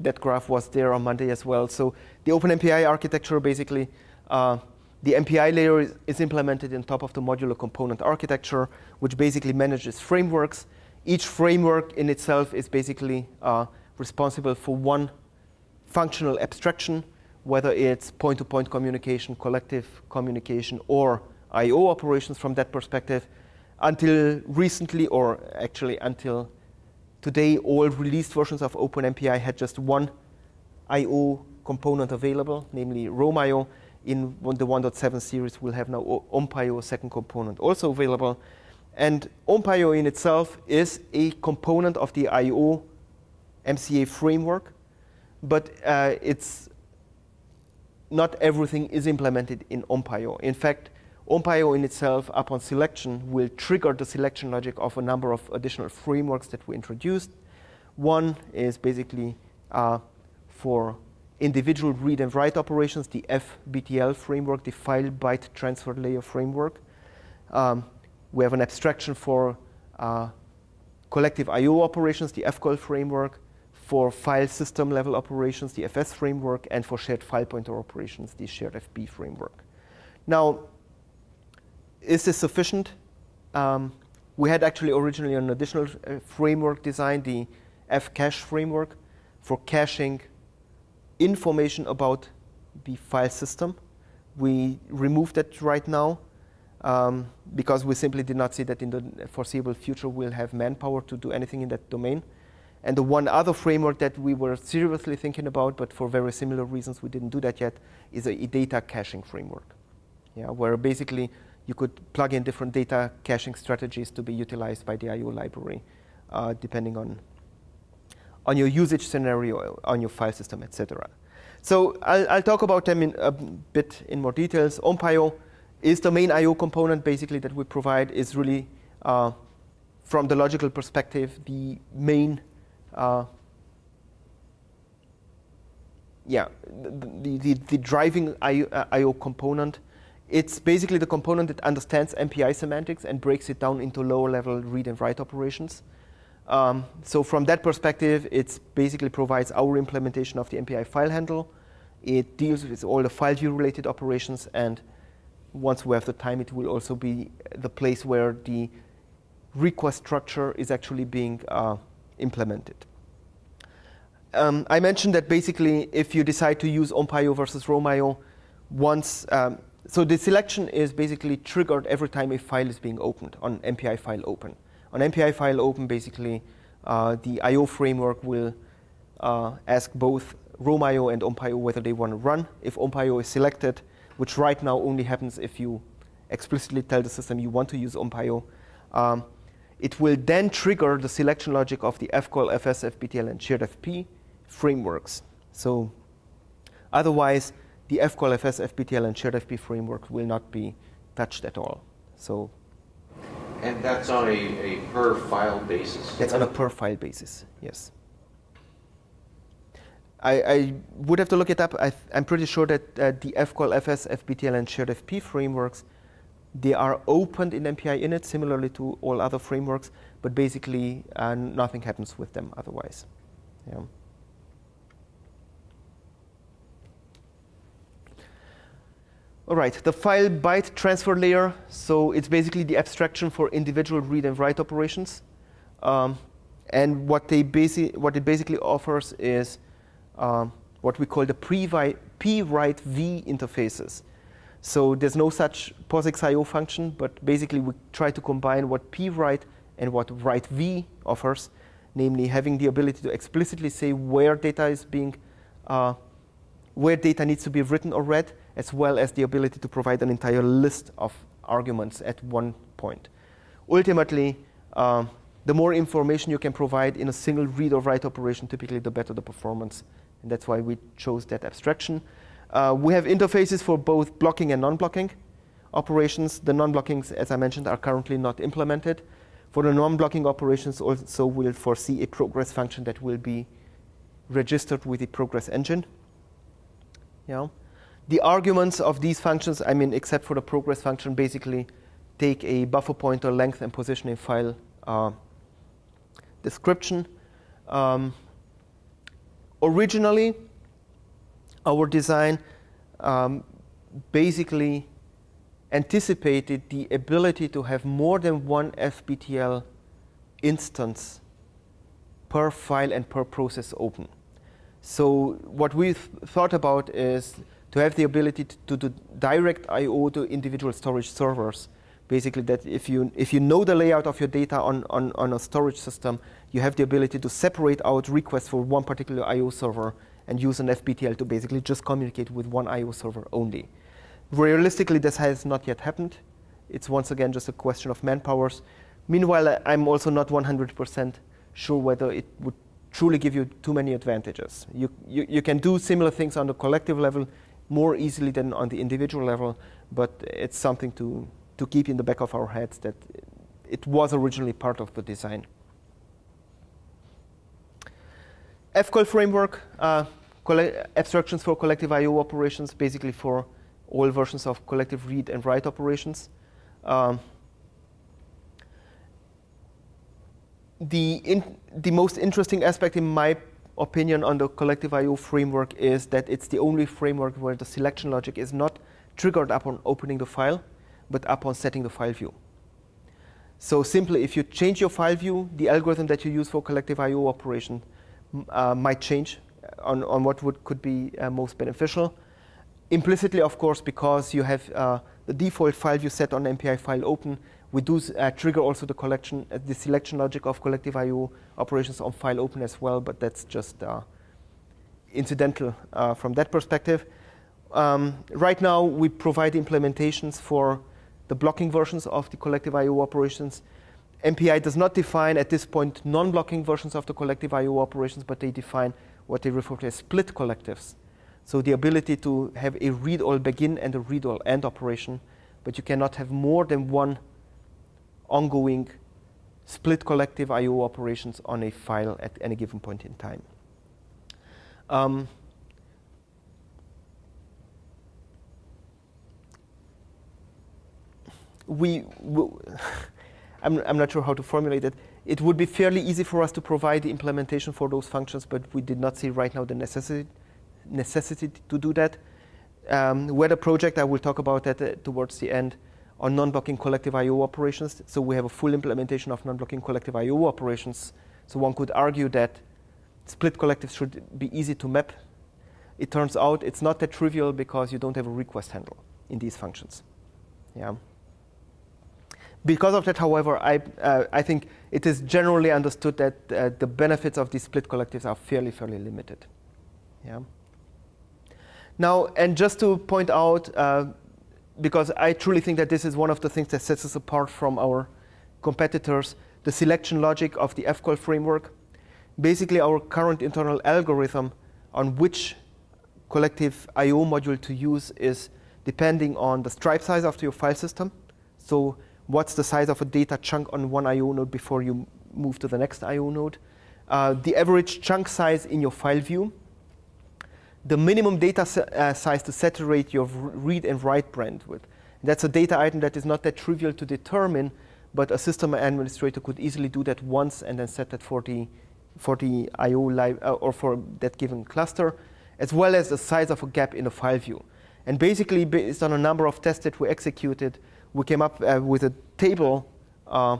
A: that graph was there on Monday as well. So the OpenMPI architecture basically, uh, the MPI layer is, is, implemented on top of the modular component architecture, which basically manages frameworks. Each framework in itself is basically uh, responsible for one functional abstraction, whether it's point-to-point -point communication, collective communication, or I.O. operations from that perspective until recently, or actually until today, all released versions of OpenMPI had just one I.O. component available, namely ROMIO. In the 1.7 series, we'll have now OMPIO second component also available. And OMPIO in itself is a component of the I.O. MCA framework, but uh, it's not everything is implemented in OMPIO. In fact, OMPIO in itself, upon selection, will trigger the selection logic of a number of additional frameworks that we introduced. One is basically uh, for individual read and write operations, the FBTL framework, the file byte transfer layer framework. Um, we have an abstraction for uh, collective I.O. operations, the FCOLL framework, for file system level operations, the FS framework, and for shared file pointer operations, the shared FP framework. Now, is this sufficient? Um, we had actually originally an additional uh, framework designed, the fcache framework, for caching information about the file system. We removed that right now um, because we simply did not see that in the foreseeable future we'll have manpower to do anything in that domain. And the one other framework that we were seriously thinking about, but for very similar reasons we didn't do that yet, is a data caching framework. Yeah, where basically you could plug in different data caching strategies to be utilized by the I.O. library, uh, depending on, on your usage scenario, on your file system, etc. So I'll, I'll, talk about them in a bit in more details. OMPIO is the main I.O. component, basically, that we provide, is really, uh, from the logical perspective, the main uh, yeah, the, the, the driving I.O. Uh, component it's basically the component that understands MPI semantics and breaks it down into lower level read and write operations. Um, so from that perspective, it basically provides our implementation of the MPI file handle. It deals with all the file view related operations and once we have the time, it will also be the place where the request structure is actually being uh, implemented. Um, I mentioned that basically if you decide to use OMPIO versus ROMIO, once, um, so the selection is basically triggered every time a file is being opened on MPI file open. On MPI file open, basically, uh, the I.O. framework will uh, ask both ROMIO and OMPIO whether they want to run. If OMPIO is selected, which right now only happens if you explicitly tell the system you want to use OMPIO, um, it will then trigger the selection logic of the fcoll, fs, fbtl, and shared fp frameworks. So otherwise, the fcoll, fs, fbtl, and shared fp framework will not be touched at all. So
B: And that's on a, a per file basis?
A: that's on a per file basis, yes. I, I would have to look it up. I am pretty sure that uh, the fcoll, fs, fbtl, and shared fp frameworks they are opened in MPI init, similarly to all other frameworks, but basically uh, nothing happens with them otherwise. Yeah. All right, the file byte transfer layer. So it's basically the abstraction for individual read and write operations. Um, and what, they basi what it basically offers is um, what we call the p-write v interfaces. So there's no such POSIX IO function, but basically we try to combine what p-write and what write v offers, namely having the ability to explicitly say where data is being, uh, where data needs to be written or read, as well as the ability to provide an entire list of arguments at one point. Ultimately, um, the more information you can provide in a single read or write operation, typically the better the performance. And that's why we chose that abstraction. Uh, we have interfaces for both blocking and non-blocking operations. The non-blockings, as I mentioned, are currently not implemented. For the non-blocking operations, also we'll foresee a progress function that will be registered with the progress engine. Yeah. The arguments of these functions, I mean, except for the progress function, basically take a buffer pointer length and position in file uh, description. Um, originally, our design um, basically anticipated the ability to have more than one FBTL instance per file and per process open. So what we th thought about is to have the ability to, to do direct I/O to individual storage servers. Basically, that if you if you know the layout of your data on, on, on a storage system, you have the ability to separate out requests for one particular I/O server and use an FBTL to basically just communicate with one I/O server only. Realistically, this has not yet happened. It's once again just a question of manpowers. Meanwhile, I'm also not 100% sure whether it would truly give you too many advantages. You, you, you can do similar things on the collective level more easily than on the individual level, but it's something to, to keep in the back of our heads that it was originally part of the design. FCOLL framework, uh, abstractions for collective I/O operations, basically for all versions of collective read and write operations. Um, the in, the most interesting aspect, in my opinion, on the collective I/O framework is that it's the only framework where the selection logic is not triggered upon opening the file, but upon setting the file view. So simply, if you change your file view, the algorithm that you use for collective I/O operation uh, might change on, on what would, could be uh, most beneficial. Implicitly, of course, because you have uh, the default file view set on MPI file open, we do uh, trigger also the collection, uh, the selection logic of collective I/O operations on file open as well, but that's just uh, incidental from that perspective. Um, right now, we provide implementations for the blocking versions of the collective I/O operations MPI does not define at this point non-blocking versions of the collective I/O operations, but they define what they refer to as split collectives. So the ability to have a read-all begin and a read-all end operation, but you cannot have more than one ongoing split collective I/O operations on a file at any given point in time. Um, we (laughs) I'm, I'm not sure how to formulate it. It would be fairly easy for us to provide the implementation for those functions, but we did not see right now the necessity, necessity to do that. Um, Weather project, I will talk about that uh, towards the end, on non-blocking collective I/O operations. So we have a full implementation of non-blocking collective I/O operations. So one could argue that split collectives should be easy to map. It turns out it's not that trivial because you don't have a request handle in these functions. Yeah. Because of that, however, I, uh, I think it is generally understood that uh, the benefits of these split collectives are fairly, fairly limited. Yeah. Now, and just to point out, uh, because I truly think that this is one of the things that sets us apart from our competitors, the selection logic of the FCOLL framework. Basically, our current internal algorithm on which collective I/O module to use is depending on the stripe size of your file system. So, what's the size of a data chunk on one I/O node before you move to the next I/O node? Uh, the average chunk size in your file view, the minimum data uh, size to saturate your read and write bandwidth. That's a data item that is not that trivial to determine, but a system administrator could easily do that once and then set that for the, for the I/O uh, or for that given cluster, as well as the size of a gap in a file view. And basically, based on a number of tests that we executed, we came up uh, with a table uh,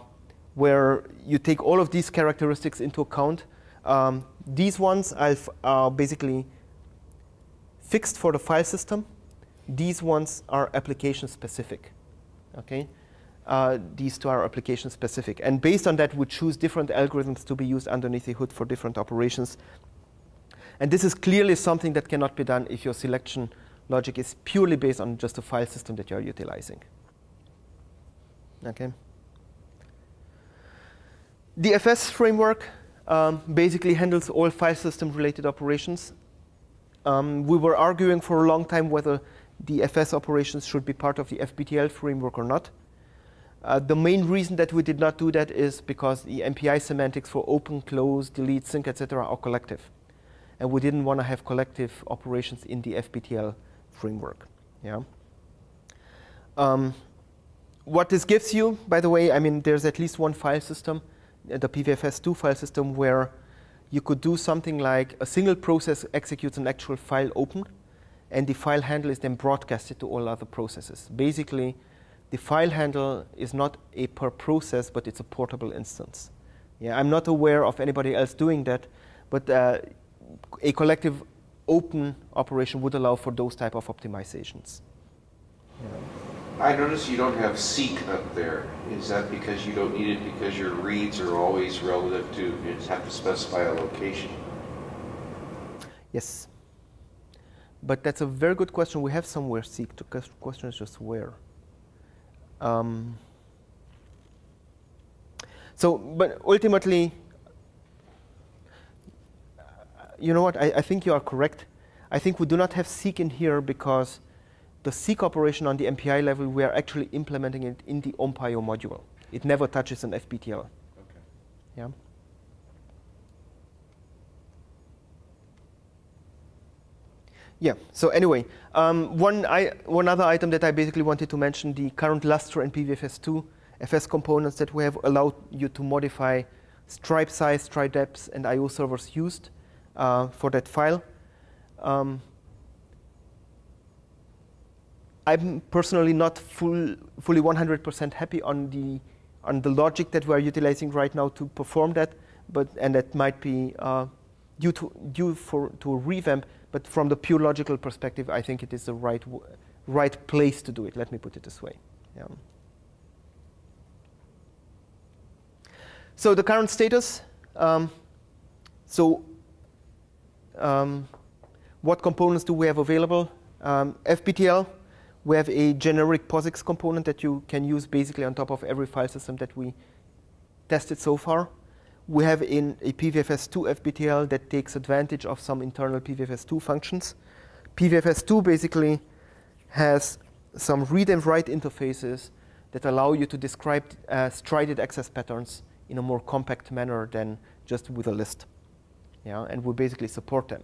A: where you take all of these characteristics into account. Um, these ones are basically fixed for the file system. These ones are application specific. Okay, uh, these two are application specific, and based on that, we choose different algorithms to be used underneath the hood for different operations. And this is clearly something that cannot be done if your selection logic is purely based on just a file system that you are utilizing. Okay. The FS framework um, basically handles all file system related operations um, we were arguing for a long time whether the FS operations should be part of the FBTL framework or not. Uh, the main reason that we did not do that is because the MPI semantics for open, close, delete, sync, etc. are collective. And we didn't want to have collective operations in the FBTL framework. Yeah. Um, what this gives you, by the way, I mean, there's at least one file system, the PVFS2 file system, where you could do something like a single process executes an actual file open, and the file handle is then broadcasted to all other processes. Basically, the file handle is not a per process, but it's a portable instance. Yeah, I'm not aware of anybody else doing that, but uh, a collective open operation would allow for those type of optimizations.
B: Yeah. I notice you don't have seek up there. Is that because you don't need it because your reads are always relative to, you just have to specify a location?
A: Yes. But that's a very good question. We have somewhere seek. The question is just where. Um, so, but ultimately, you know what? I, I think you are correct. I think we do not have seek in here because the seek operation on the MPI level, we are actually implementing it in the OMPIO module. It never touches an FBTL. Okay. Yeah. Yeah, so anyway, um, one, I, one other item that I basically wanted to mention, the current Lustre and PVFS2 FS components that we have allowed you to modify stripe size, stripe depth, and I.O. servers used uh, for that file. Um, I'm personally not full, fully 100% happy on the on the logic that we are utilizing right now to perform that, but and that might be uh, due to due for to a revamp. But from the pure logical perspective, I think it is the right right place to do it. Let me put it this way. Yeah. So the current status. Um, so um, what components do we have available? Um, FBTL we have a generic POSIX component that you can use basically on top of every file system that we tested so far. We have in a PVFS2 FBTL that takes advantage of some internal PVFS2 functions. PVFS2 basically has some read and write interfaces that allow you to describe uh, strided access patterns in a more compact manner than just with a list. Yeah, and we basically support them.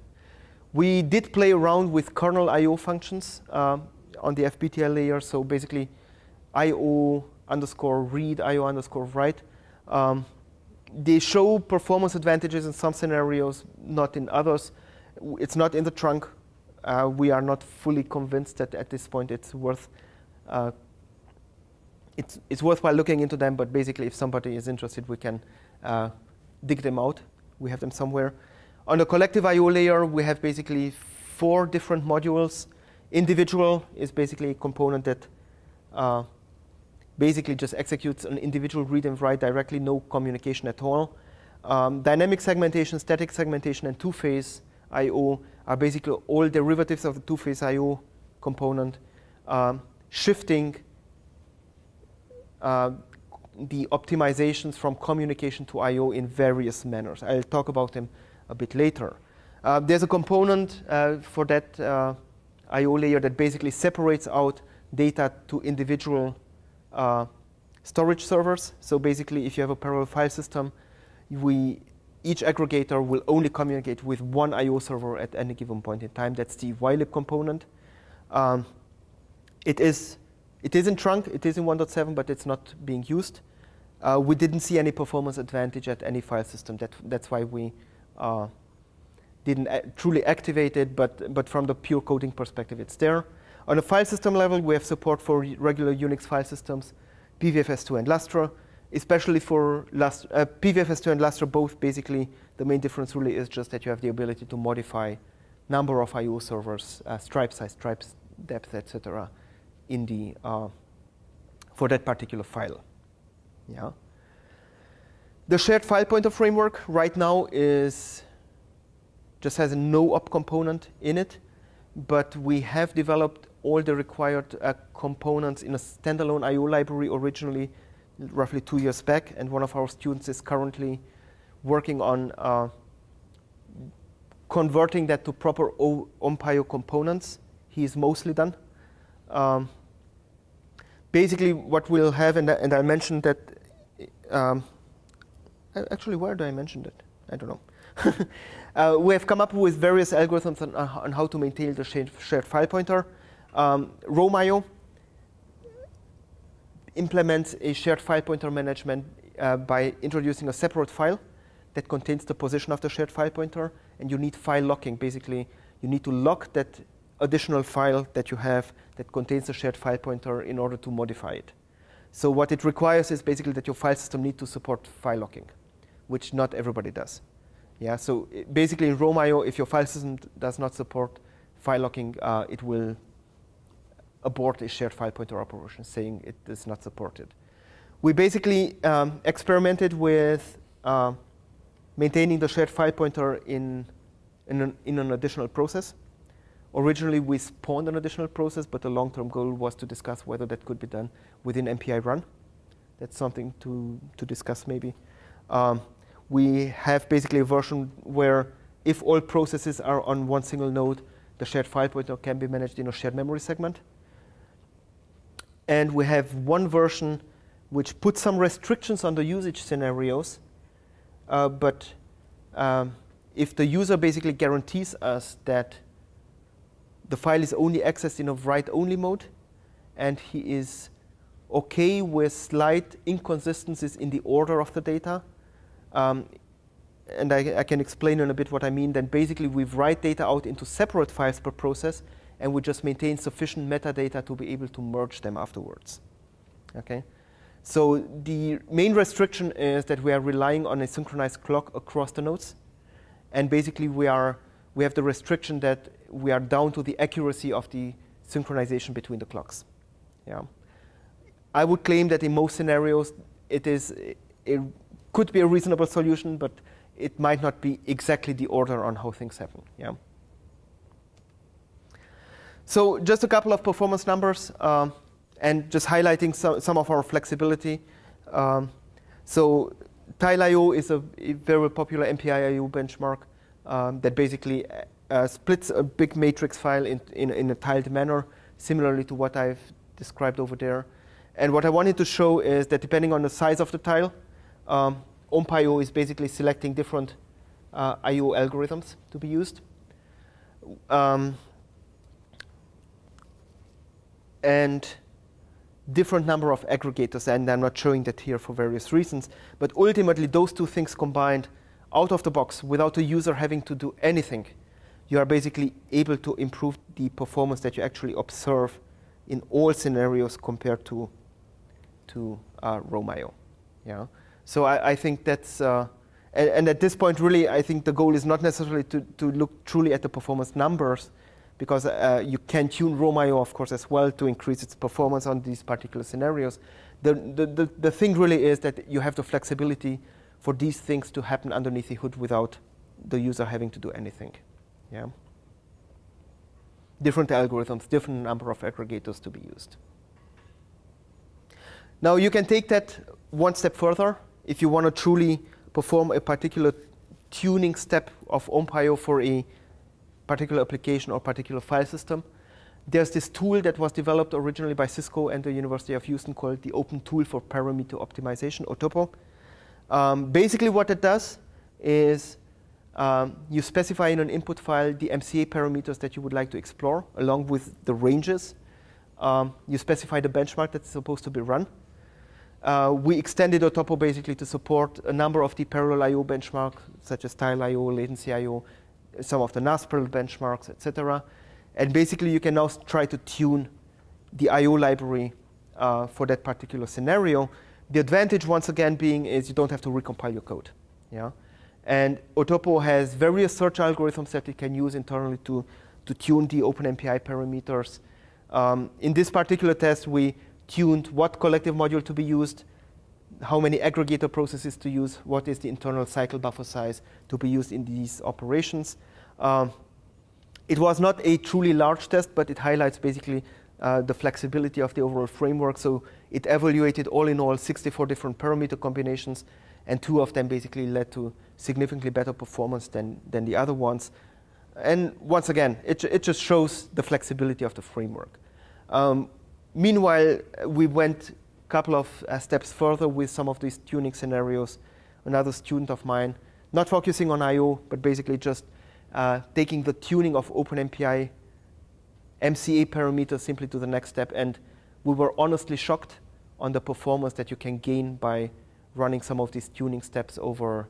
A: We did play around with kernel I.O. functions. Uh, on the FBTL layer. So basically, IO underscore read, IO underscore write. Um, they show performance advantages in some scenarios, not in others. It's not in the trunk. Uh, we are not fully convinced that at this point it's worth uh, it's, it's worthwhile looking into them, but basically, if somebody is interested, we can uh, dig them out. We have them somewhere. On the collective I.O. layer, we have basically four different modules. Individual is basically a component that uh, basically just executes an individual read and write directly, no communication at all. Um, dynamic segmentation, static segmentation, and two-phase I.O. are basically all derivatives of the two-phase I.O. component, um, shifting uh, the optimizations from communication to I.O. in various manners. I'll talk about them a bit later. Uh, there's a component uh, for that uh, I.O. layer that basically separates out data to individual uh, storage servers. So basically, if you have a parallel file system, we each aggregator will only communicate with one I.O. server at any given point in time. That's the ylib component. Um, it is it is in trunk, it is in 1.7, but it's not being used. Uh, we didn't see any performance advantage at any file system. That, that's why we uh, didn't truly activate it, but, but from the pure coding perspective, it's there. On a file system level, we have support for regular Unix file systems, PVFS2 and Lustre, especially for Lustre, uh, PVFS2 and Lustre both basically, the main difference really is just that you have the ability to modify number of I.O. servers, uh, stripe size, stripe depth, etc in the uh, for that particular file. Yeah. The shared file pointer framework right now is just has a no op component in it, but we have developed all the required uh, components in a standalone I/O library originally, roughly two years back, and one of our students is currently working on uh, converting that to proper OMP components. He is mostly done. Um, basically, what we'll have, and, and I mentioned that, um, actually, where do I mention that? I don't know. (laughs) uh, we have come up with various algorithms on, on how to maintain the shared file pointer. Um, ROMIO implements a shared file pointer management uh, by introducing a separate file that contains the position of the shared file pointer, and you need file locking. Basically, you need to lock that additional file that you have that contains the shared file pointer in order to modify it. So what it requires is basically that your file system need to support file locking, which not everybody does. Yeah, so basically in ROMIO, if your file system does not support file locking, uh, it will abort a shared file pointer operation saying it is not supported. We basically um, experimented with uh, maintaining the shared file pointer in, in an, in an additional process. Originally, we spawned an additional process, but the long-term goal was to discuss whether that could be done within MPI run. That's something to, to discuss maybe. Um, we have basically a version where if all processes are on one single node, the shared file pointer can be managed in a shared memory segment. And we have one version which puts some restrictions on the usage scenarios, uh, but um, if the user basically guarantees us that the file is only accessed in a write-only mode, and he is okay with slight inconsistencies in the order of the data. Um, and I, I, can explain in a bit what I mean. Then basically we write data out into separate files per process, and we just maintain sufficient metadata to be able to merge them afterwards. Okay. So the main restriction is that we are relying on a synchronized clock across the nodes, and basically we are we have the restriction that we are down to the accuracy of the synchronization between the clocks. Yeah. I would claim that in most scenarios, it is it could be a reasonable solution, but it might not be exactly the order on how things happen. Yeah. So just a couple of performance numbers, um, and just highlighting some, some of our flexibility. Um, so TileIO is a, very popular MPI-IO benchmark um, that basically uh, splits a big matrix file in, in, in, a tiled manner, similarly to what I've described over there. And what I wanted to show is that depending on the size of the tile, um, OMPIO is basically selecting different uh, I.O. algorithms to be used. Um, and different number of aggregators, and I'm not showing that here for various reasons. But ultimately, those two things combined out of the box without the user having to do anything, you are basically able to improve the performance that you actually observe in all scenarios compared to to uh, ROMIO. Yeah. So I, I think that's, uh, and, and, at this point, really, I think the goal is not necessarily to, to look truly at the performance numbers, because uh, you can tune ROMIO, of course, as well to increase its performance on these particular scenarios. The, the, the, the thing really is that you have the flexibility for these things to happen underneath the hood without the user having to do anything. Yeah. Different algorithms, different number of aggregators to be used. Now you can take that one step further if you want to truly perform a particular tuning step of OMPIO for a particular application or particular file system. There's this tool that was developed originally by Cisco and the University of Houston called the Open Tool for Parameter Optimization, OTPO. Um, basically what it does is um, you specify in an input file the MCA parameters that you would like to explore along with the ranges. Um, you specify the benchmark that's supposed to be run. Uh, we extended OTPO basically to support a number of the parallel I.O. benchmarks, such as tile I.O., latency I.O., some of the NAS parallel benchmarks, etc. And basically, you can now try to tune the I.O. library uh, for that particular scenario. The advantage, once again, being is you don't have to recompile your code. Yeah? And OTPO has various search algorithms that it can use internally to, to tune the OpenMPI parameters. Um, in this particular test, we tuned what collective module to be used, how many aggregator processes to use, what is the internal cycle buffer size to be used in these operations. Um, it was not a truly large test, but it highlights basically uh, the flexibility of the overall framework. So it evaluated all in all 64 different parameter combinations, and two of them basically led to significantly better performance than, than the other ones. And once again, it, it just shows the flexibility of the framework. Um, Meanwhile, we went a couple of uh, steps further with some of these tuning scenarios. Another student of mine, not focusing on I.O., but basically just uh, taking the tuning of OpenMPI MCA parameters simply to the next step. And we were honestly shocked on the performance that you can gain by running some of these tuning steps over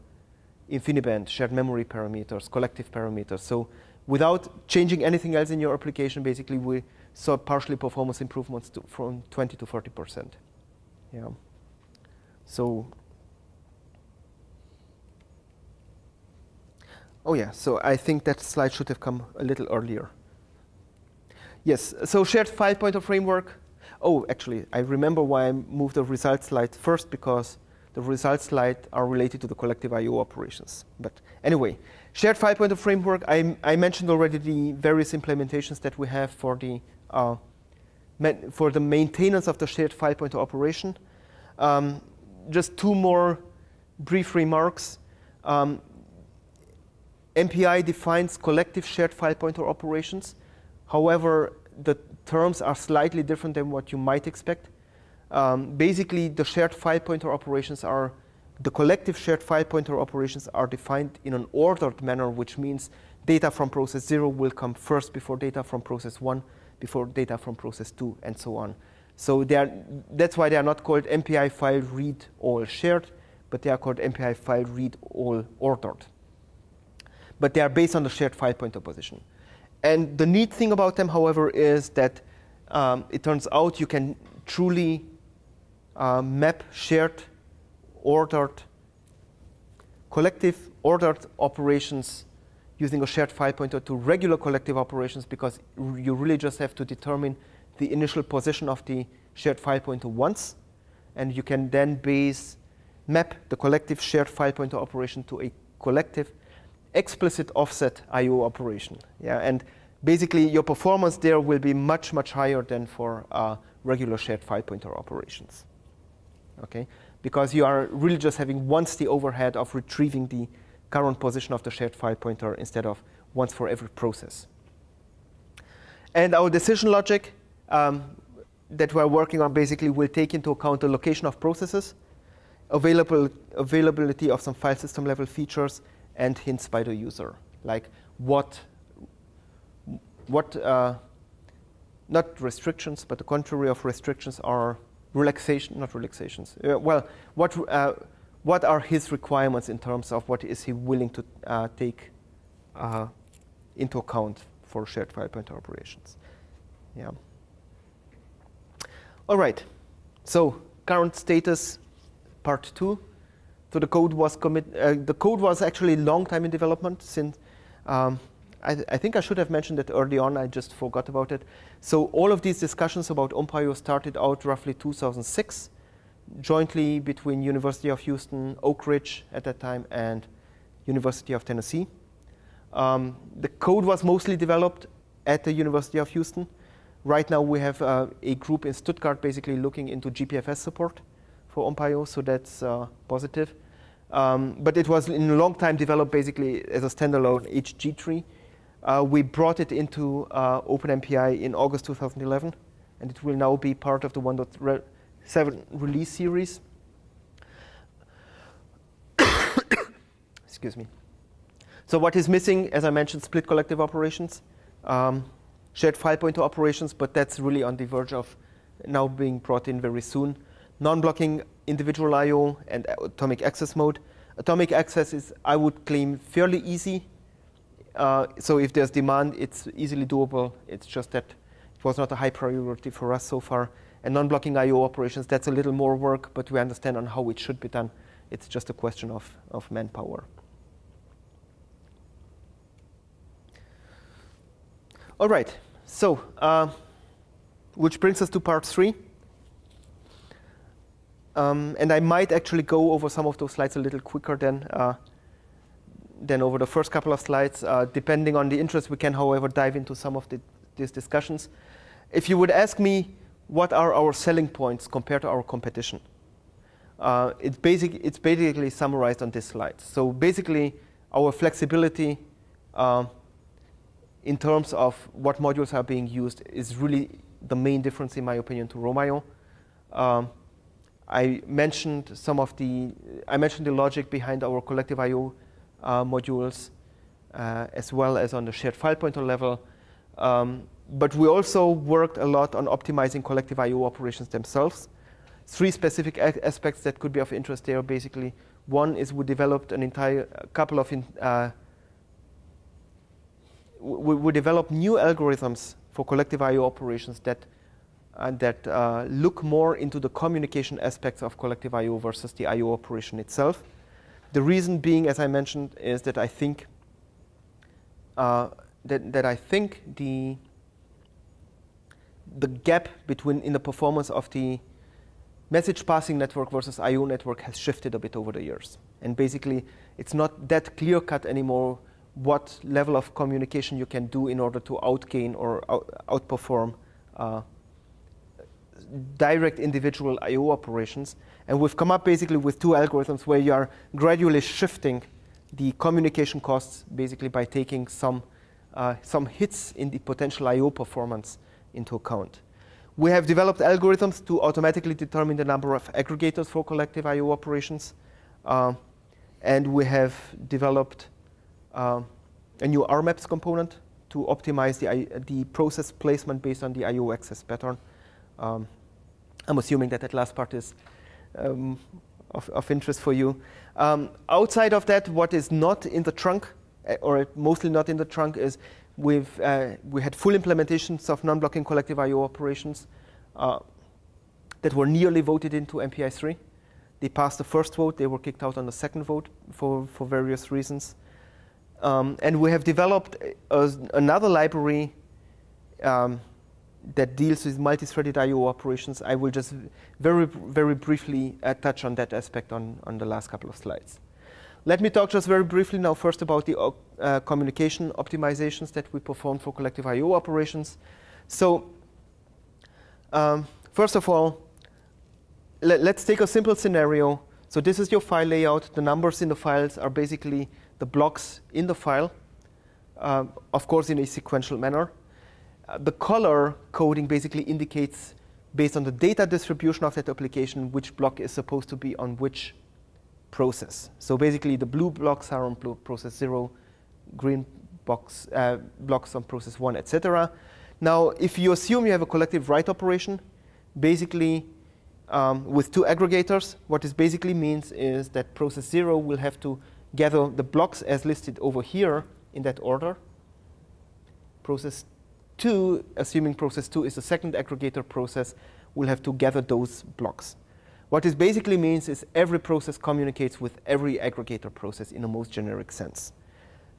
A: InfiniBand, shared memory parameters, collective parameters. So without changing anything else in your application, basically we saw partially performance improvements to, from 20 to 40 percent. Yeah. So. Oh yeah, so I think that slide should have come a little earlier. Yes, so shared file pointer framework. Oh, actually, I remember why I moved the results slide first because the results slide are related to the collective I.O. operations. But anyway, shared file pointer framework, I, I mentioned already the various implementations that we have for the for the maintenance of the shared file pointer operation. Um, just two more brief remarks. Um, MPI defines collective shared file pointer operations. However, the terms are slightly different than what you might expect. Um, basically, the shared file pointer operations are, the collective shared file pointer operations are defined in an ordered manner, which means data from process zero will come first before data from process one before data from process 2, and so on. So are, that's why they are not called MPI file read all shared, but they are called MPI file read all ordered. But they are based on the shared file pointer position. And the neat thing about them, however, is that um, it turns out you can truly uh, map shared, ordered, collective ordered operations using a shared file pointer to regular collective operations because you really just have to determine the initial position of the shared file pointer once, and you can then base map the collective shared file pointer operation to a collective explicit offset I/O operation. Yeah, and basically your performance there will be much much higher than for uh, regular shared file pointer operations. Okay, because you are really just having once the overhead of retrieving the current position of the shared file pointer instead of once for every process. And our decision logic um, that we're working on basically will take into account the location of processes, available, availability of some file system level features, and hints by the user, like what, what uh, not restrictions, but the contrary of restrictions are relaxation, not relaxations. Uh, well, what uh, what are his requirements in terms of what is he willing to uh, take uh, into account for shared file pointer operations. Yeah. All right. So current status, part two. So the code was commit. Uh, the code was actually long time in development. Since um, I, I, think I should have mentioned it early on. I just forgot about it. So all of these discussions about OMPIO started out roughly 2006, jointly between University of Houston, Oak Ridge at that time, and University of Tennessee. Um, the code was mostly developed at the University of Houston. Right now we have uh, a group in Stuttgart basically looking into GPFS support for OMPIO, so that's uh, positive. Um, but it was in a long time developed basically as a standalone HG tree. Uh, we brought it into uh, OpenMPI in August 2011, and it will now be part of the 1.7 release series. (coughs) Excuse me. So what is missing, as I mentioned, split collective operations, um, shared file pointer operations, but that's really on the verge of now being brought in very soon. Non-blocking individual I.O. and atomic access mode. Atomic access is, I would claim, fairly easy. Uh, so if there's demand, it's easily doable. It's just that it was not a high priority for us so far. And non-blocking I.O. operations, that's a little more work, but we understand on how it should be done. It's just a question of, of manpower. All right, so uh, which brings us to part three. Um, and I might actually go over some of those slides a little quicker than, uh, than over the first couple of slides. Uh, depending on the interest, we can, however, dive into some of the, these discussions. If you would ask me, what are our selling points compared to our competition? Uh, it's, basic, it's basically summarized on this slide. So basically, our flexibility, uh, in terms of what modules are being used is really the main difference, in my opinion, to ROMIO. Um, I mentioned some of the, I mentioned the logic behind our collective I.O. Uh, modules, uh, as well as on the shared file pointer level. Um, but we also worked a lot on optimizing collective I.O. operations themselves. Three specific aspects that could be of interest there, basically. One is we developed an entire couple of in, uh, we, we develop new algorithms for collective I/O operations that uh, that uh, look more into the communication aspects of collective I/O versus the I/O operation itself. The reason being, as I mentioned, is that I think uh, that that I think the the gap between in the performance of the message passing network versus I/O network has shifted a bit over the years, and basically it's not that clear cut anymore what level of communication you can do in order to outgain or out outperform uh, direct individual I.O. operations. And we've come up basically with two algorithms where you are gradually shifting the communication costs basically by taking some, uh, some hits in the potential I.O. performance into account. We have developed algorithms to automatically determine the number of aggregators for collective I.O. operations. Uh, and we have developed uh, a new RMAPS component to optimize the, the process placement based on the I.O. access pattern. Um, I'm assuming that that last part is um, of, of, interest for you. Um, outside of that, what is not in the trunk, uh, or mostly not in the trunk, is we've, uh, we had full implementations of non-blocking collective I.O. operations uh, that were nearly voted into MPI 3. They passed the first vote, they were kicked out on the second vote for, for various reasons. Um, and we have developed a, another library um, that deals with multi-threaded I/O operations. I will just very, very briefly uh, touch on that aspect on, on the last couple of slides. Let me talk just very briefly now first about the uh, communication optimizations that we perform for collective I/O operations. So, um, first of all, let, us take a simple scenario. So this is your file layout. The numbers in the files are basically the blocks in the file, uh, of course in a sequential manner. Uh, the color coding basically indicates, based on the data distribution of that application, which block is supposed to be on which process. So basically the blue blocks are on process 0, green box, uh, blocks on process 1, etc. Now, if you assume you have a collective write operation, basically um, with two aggregators, what this basically means is that process 0 will have to gather the blocks as listed over here in that order. Process 2, assuming process 2 is the second aggregator process, will have to gather those blocks. What this basically means is every process communicates with every aggregator process in a most generic sense.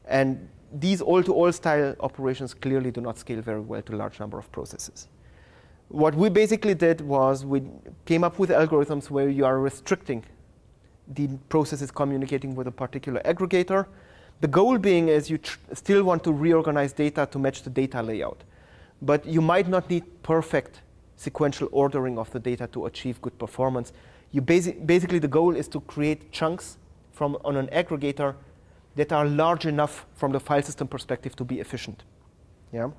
A: And these all-to-all style operations clearly do not scale very well to large number of processes. What we basically did was we came up with algorithms where you are restricting the processes communicating with a particular aggregator. The goal being is you still want to reorganize data to match the data layout. But you might not need perfect sequential ordering of the data to achieve good performance. You basi basically, the goal is to create chunks from on an aggregator that are large enough from the file system perspective to be efficient. Yeah.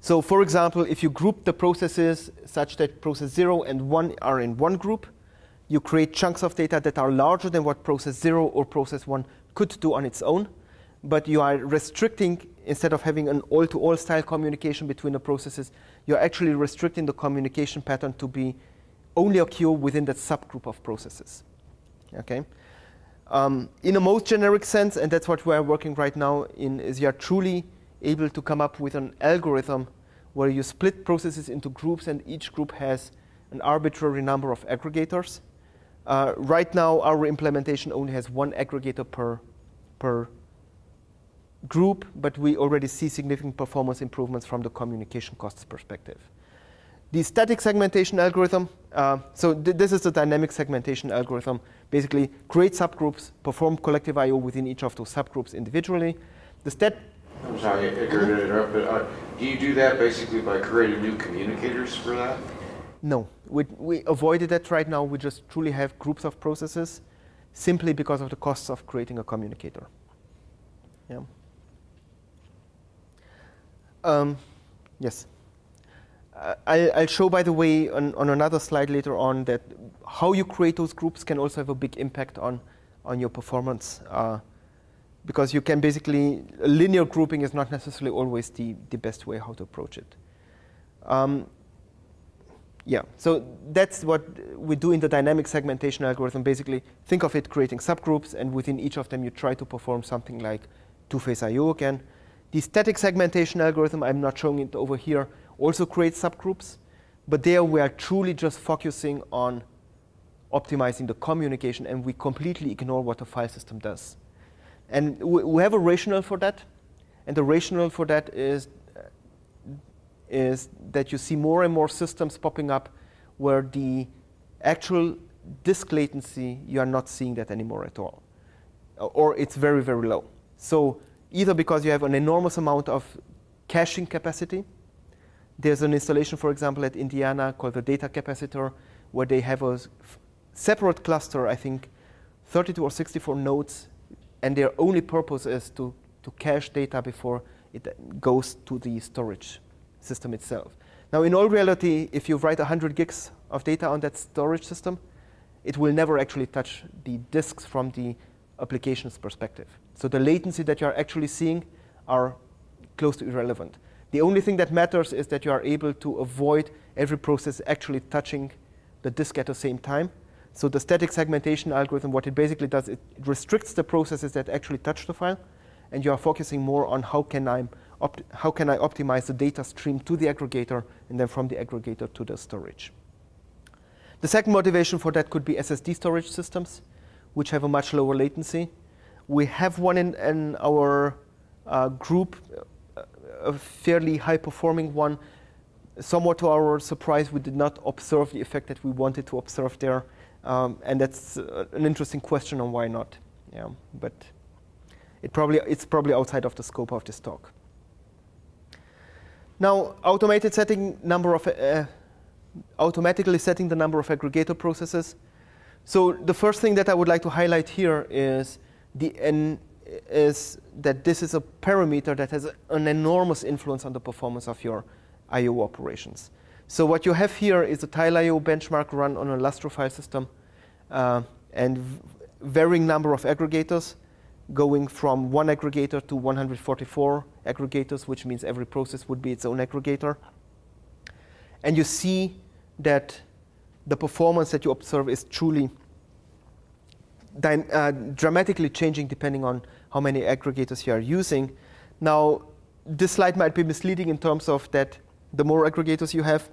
A: So for example, if you group the processes such that process 0 and 1 are in one group, you create chunks of data that are larger than what process 0 or process 1 could do on its own, but you are restricting, instead of having an all-to-all -all style communication between the processes, you're actually restricting the communication pattern to be only occur within that subgroup of processes. Okay? Um, in a most generic sense, and that's what we're working right now in, is you're truly able to come up with an algorithm where you split processes into groups and each group has an arbitrary number of aggregators. Uh, right now, our implementation only has one aggregator per, per group, but we already see significant performance improvements from the communication costs perspective. The static segmentation algorithm, uh, so th this is the dynamic segmentation algorithm, basically create subgroups, perform collective I.O. within each of those subgroups individually. The stat
B: I'm sorry, I to interrupt, but uh, do you do that basically by creating new communicators for that?
A: No, we, we avoided that right now. We just truly have groups of processes simply because of the costs of creating a communicator. Yeah. Um, yes. Uh, I, will show, by the way, on, on, another slide later on that how you create those groups can also have a big impact on, on your performance. Uh, because you can basically, linear grouping is not necessarily always the, the best way how to approach it. Um, yeah, so that's what we do in the dynamic segmentation algorithm. Basically, think of it creating subgroups, and within each of them, you try to perform something like two-phase I.O. again. The static segmentation algorithm, I'm not showing it over here, also create subgroups, but there we are truly just focusing on optimizing the communication, and we completely ignore what the file system does. And we, have a rationale for that, and the rationale for that is, is that you see more and more systems popping up where the actual disk latency, you are not seeing that anymore at all, or it's very, very low. So either because you have an enormous amount of caching capacity, there's an installation, for example, at Indiana called the data capacitor, where they have a separate cluster, I think 32 or 64 nodes, and their only purpose is to, to cache data before it uh, goes to the storage system itself. Now, in all reality, if you write 100 gigs of data on that storage system, it will never actually touch the disks from the application's perspective. So the latency that you're actually seeing are close to irrelevant. The only thing that matters is that you are able to avoid every process actually touching the disk at the same time. So the static segmentation algorithm, what it basically does, it restricts the processes that actually touch the file, and you are focusing more on how can I, how can I optimize the data stream to the aggregator, and then from the aggregator to the storage. The second motivation for that could be SSD storage systems, which have a much lower latency. We have one in, in our uh, group a fairly high performing one. Somewhat to our surprise, we did not observe the effect that we wanted to observe there. Um, and that's uh, an interesting question on why not. Yeah, but it probably, it's probably outside of the scope of this talk. Now, automated setting number of, uh, automatically setting the number of aggregator processes. So the first thing that I would like to highlight here is the N is that this is a parameter that has an enormous influence on the performance of your I.O. operations. So what you have here is a tile.io benchmark run on a Lustre file system uh, and varying number of aggregators going from one aggregator to 144 aggregators, which means every process would be its own aggregator. And you see that the performance that you observe is truly uh, dramatically changing depending on how many aggregators you are using. Now, this slide might be misleading in terms of that the more aggregators you have,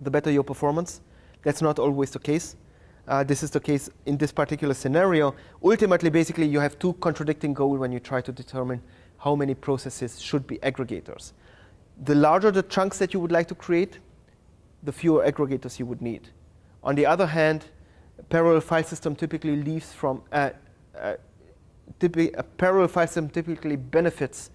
A: the better your performance. That's not always the case. Uh, this is the case in this particular scenario. Ultimately, basically, you have two contradicting goals when you try to determine how many processes should be aggregators. The larger the chunks that you would like to create, the fewer aggregators you would need. On the other hand, parallel file system typically leaves from uh, uh, a parallel file system typically benefits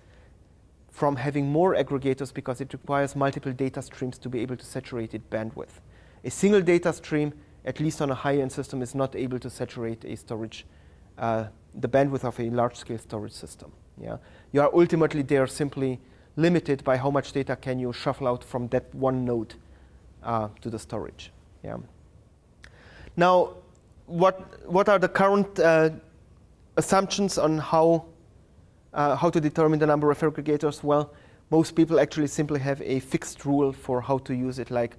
A: from having more aggregators because it requires multiple data streams to be able to saturate its bandwidth. A single data stream, at least on a high-end system, is not able to saturate a storage, uh, the bandwidth of a large-scale storage system. Yeah? You are ultimately there simply limited by how much data can you shuffle out from that one node uh, to the storage. Yeah. Now, what, what are the current uh, assumptions on how, uh, how to determine the number of aggregators? Well, most people actually simply have a fixed rule for how to use it, like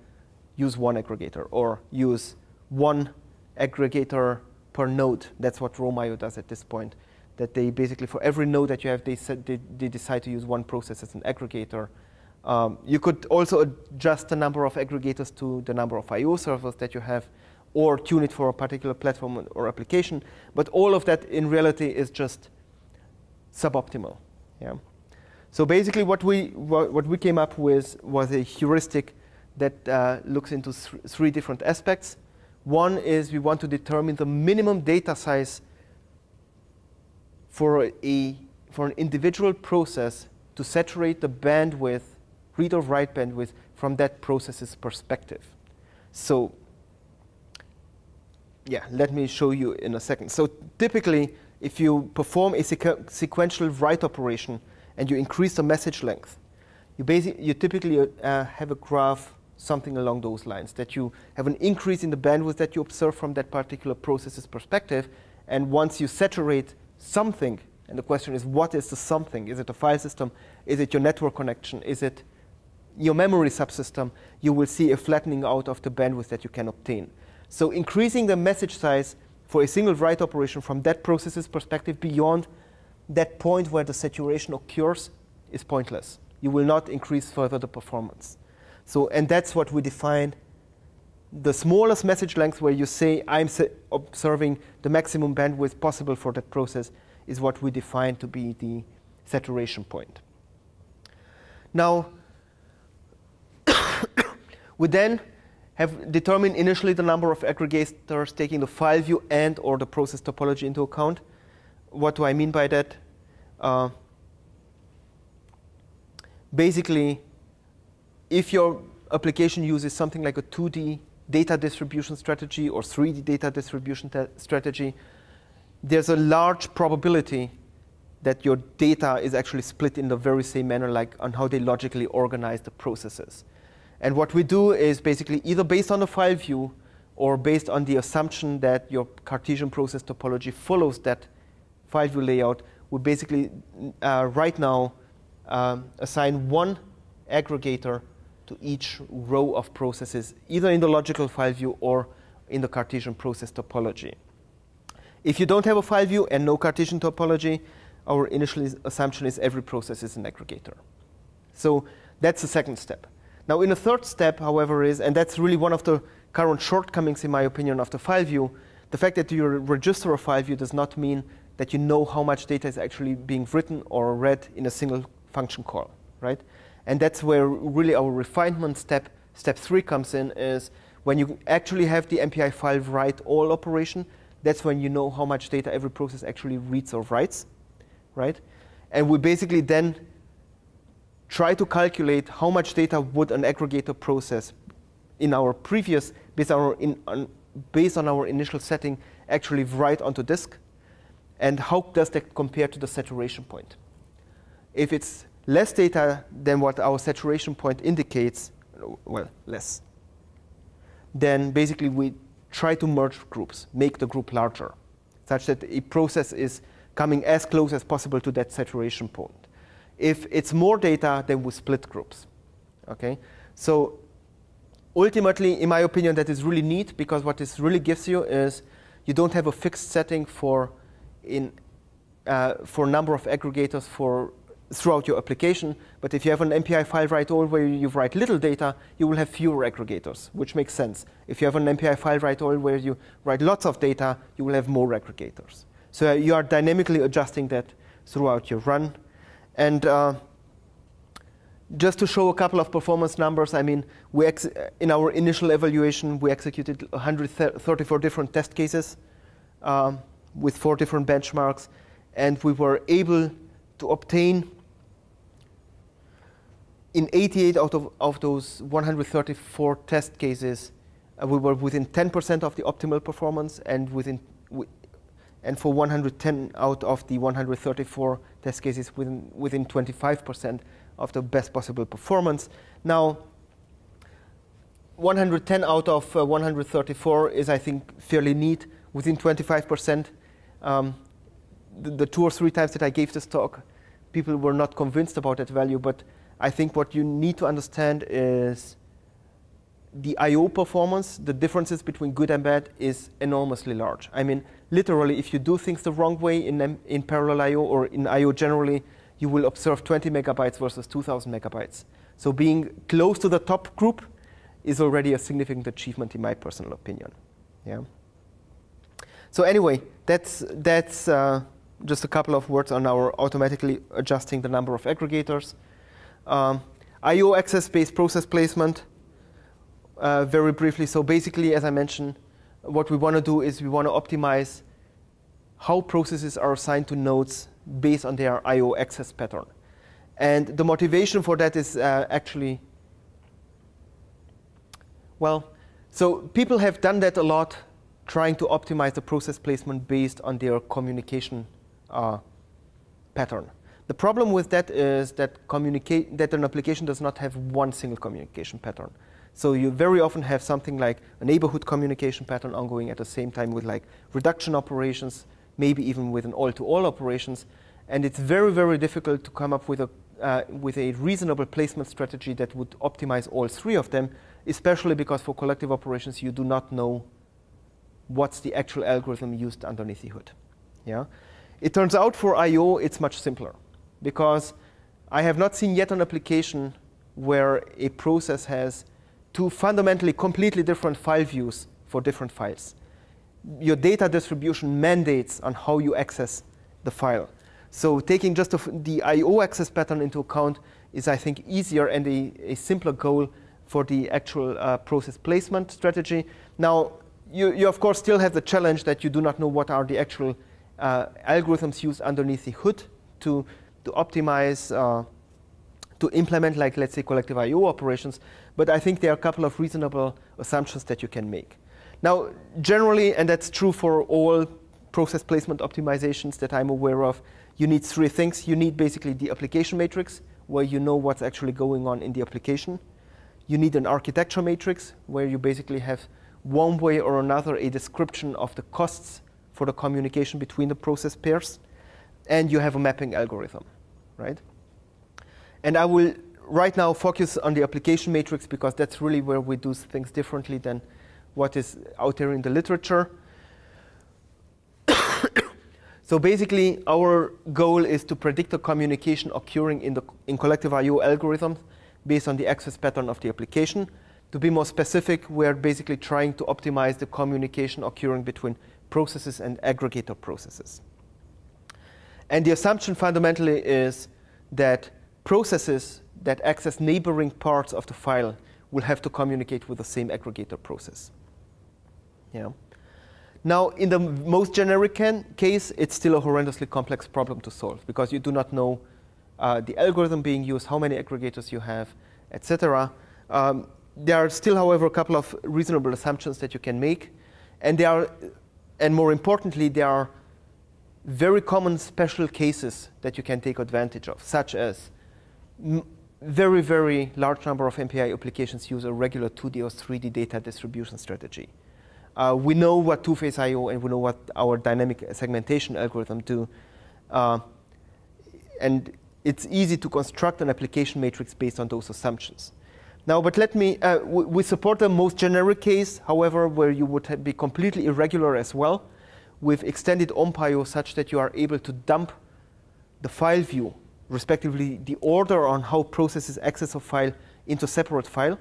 A: use one aggregator or use one aggregator per node. That's what ROMIO does at this point. That they basically, for every node that you have, they, they, they decide to use one process as an aggregator. Um, you could also adjust the number of aggregators to the number of I.O. servers that you have or tune it for a particular platform or application. But all of that in reality is just suboptimal. Yeah. So basically what we, what we came up with was a heuristic that uh, looks into th three different aspects. One is we want to determine the minimum data size for, a, for an individual process to saturate the bandwidth, read or write bandwidth, from that process's perspective. So yeah, let me show you in a second. So typically, if you perform a sequ sequential write operation and you increase the message length, you, basically, you typically uh, have a graph something along those lines, that you have an increase in the bandwidth that you observe from that particular process's perspective. And once you saturate something, and the question is, what is the something? Is it a file system? Is it your network connection? Is it your memory subsystem? You will see a flattening out of the bandwidth that you can obtain. So increasing the message size for a single write operation from that process's perspective beyond that point where the saturation occurs is pointless. You will not increase further the performance. So, and that's what we define the smallest message length where you say I'm observing the maximum bandwidth possible for that process is what we define to be the saturation point. Now, (coughs) we then have determined initially the number of aggregators taking the file view and or the process topology into account. What do I mean by that? Uh, basically, if your application uses something like a 2D data distribution strategy or 3D data distribution strategy, there's a large probability that your data is actually split in the very same manner like on how they logically organize the processes. And what we do is basically either based on the file view or based on the assumption that your Cartesian process topology follows that file view layout, we basically uh, right now um, assign one aggregator to each row of processes, either in the logical file view or in the Cartesian process topology. If you don't have a file view and no Cartesian topology, our initial assumption is every process is an aggregator. So that's the second step. Now, in a third step, however, is, and that's really one of the current shortcomings, in my opinion, of the file view, the fact that you register a file view does not mean that you know how much data is actually being written or read in a single function call, right? And that's where really our refinement step, step three comes in, is when you actually have the MPI file write all operation, that's when you know how much data every process actually reads or writes, right? And we basically then try to calculate how much data would an aggregator process in our previous, based on our, in, on, based on our initial setting, actually write onto disk, and how does that compare to the saturation point. If it's less data than what our saturation point indicates, well, less, then basically we try to merge groups, make the group larger, such that a process is coming as close as possible to that saturation point. If it's more data, then we split groups. Okay? So ultimately, in my opinion, that is really neat because what this really gives you is you don't have a fixed setting for in uh, for number of aggregators for throughout your application. But if you have an MPI file write all where you write little data, you will have fewer aggregators, which makes sense. If you have an MPI file write all where you write lots of data, you will have more aggregators. So you are dynamically adjusting that throughout your run. And uh, just to show a couple of performance numbers, I mean, we in our initial evaluation, we executed 134 different test cases um, with four different benchmarks, and we were able to obtain in 88 out of, of those 134 test cases, uh, we were within 10% of the optimal performance, and within and for 110 out of the 134 test cases, within within 25% of the best possible performance. Now, 110 out of uh, 134 is, I think, fairly neat, within 25%. Um, the, the two or three times that I gave this talk, people were not convinced about that value, but I think what you need to understand is the I/O performance, the differences between good and bad, is enormously large. I mean, literally, if you do things the wrong way in in parallel I/O or in I/O generally, you will observe 20 megabytes versus 2,000 megabytes. So being close to the top group is already a significant achievement, in my personal opinion. Yeah. So anyway, that's that's uh, just a couple of words on our automatically adjusting the number of aggregators. Um, I/O access-based process placement. Uh, very briefly, so basically, as I mentioned, what we want to do is we want to optimize how processes are assigned to nodes based on their I/O access pattern. And the motivation for that is uh, actually, well, so people have done that a lot, trying to optimize the process placement based on their communication uh, pattern. The problem with that is that, that an application does not have one single communication pattern. So you very often have something like a neighborhood communication pattern ongoing at the same time with like reduction operations, maybe even with an all-to-all -all operations. And it's very, very difficult to come up with a, uh, with a reasonable placement strategy that would optimize all three of them, especially because for collective operations, you do not know what's the actual algorithm used underneath the hood. Yeah? It turns out for I.O. it's much simpler because I have not seen yet an application where a process has two fundamentally completely different file views for different files. Your data distribution mandates on how you access the file. So taking just the I.O. access pattern into account is, I think, easier and a, a simpler goal for the actual uh, process placement strategy. Now, you, you, of course, still have the challenge that you do not know what are the actual uh, algorithms used underneath the hood to, to optimize, uh, to implement, like, let's say, collective I.O. operations. But I think there are a couple of reasonable assumptions that you can make. Now, generally, and that's true for all process placement optimizations that I'm aware of, you need three things. You need basically the application matrix, where you know what's actually going on in the application. You need an architecture matrix, where you basically have one way or another a description of the costs for the communication between the process pairs, and you have a mapping algorithm, right? And I will right now focus on the application matrix because that's really where we do things differently than what is out there in the literature. (coughs) so basically, our goal is to predict a communication occurring in the in collective I/O algorithms based on the access pattern of the application. To be more specific, we're basically trying to optimize the communication occurring between processes and aggregator processes. And the assumption fundamentally is that processes that access neighboring parts of the file will have to communicate with the same aggregator process. Yeah. Now, in the most generic can, case, it's still a horrendously complex problem to solve because you do not know uh, the algorithm being used, how many aggregators you have, etc. Um, there are still, however, a couple of reasonable assumptions that you can make, and there are and more importantly, there are very common special cases that you can take advantage of, such as very, very large number of MPI applications use a regular 2D or 3D data distribution strategy. Uh, we know what two-phase I.O. and we know what our dynamic segmentation algorithm do. Uh, and it's easy to construct an application matrix based on those assumptions. Now, but let me, uh, we support the most generic case, however, where you would be completely irregular as well with extended OMPIO such that you are able to dump the file view respectively the order on how processes access a file into separate file.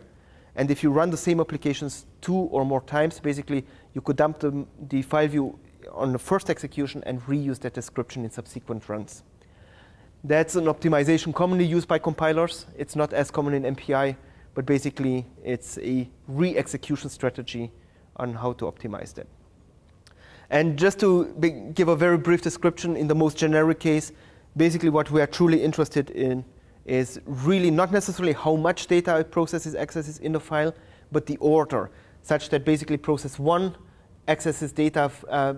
A: And if you run the same applications two or more times, basically you could dump the, the file view on the first execution and reuse that description in subsequent runs. That's an optimization commonly used by compilers. It's not as common in MPI, but basically it's a re-execution strategy on how to optimize that. And just to give a very brief description in the most generic case, basically what we are truly interested in is really not necessarily how much data a process accesses in the file, but the order, such that basically process one accesses data uh,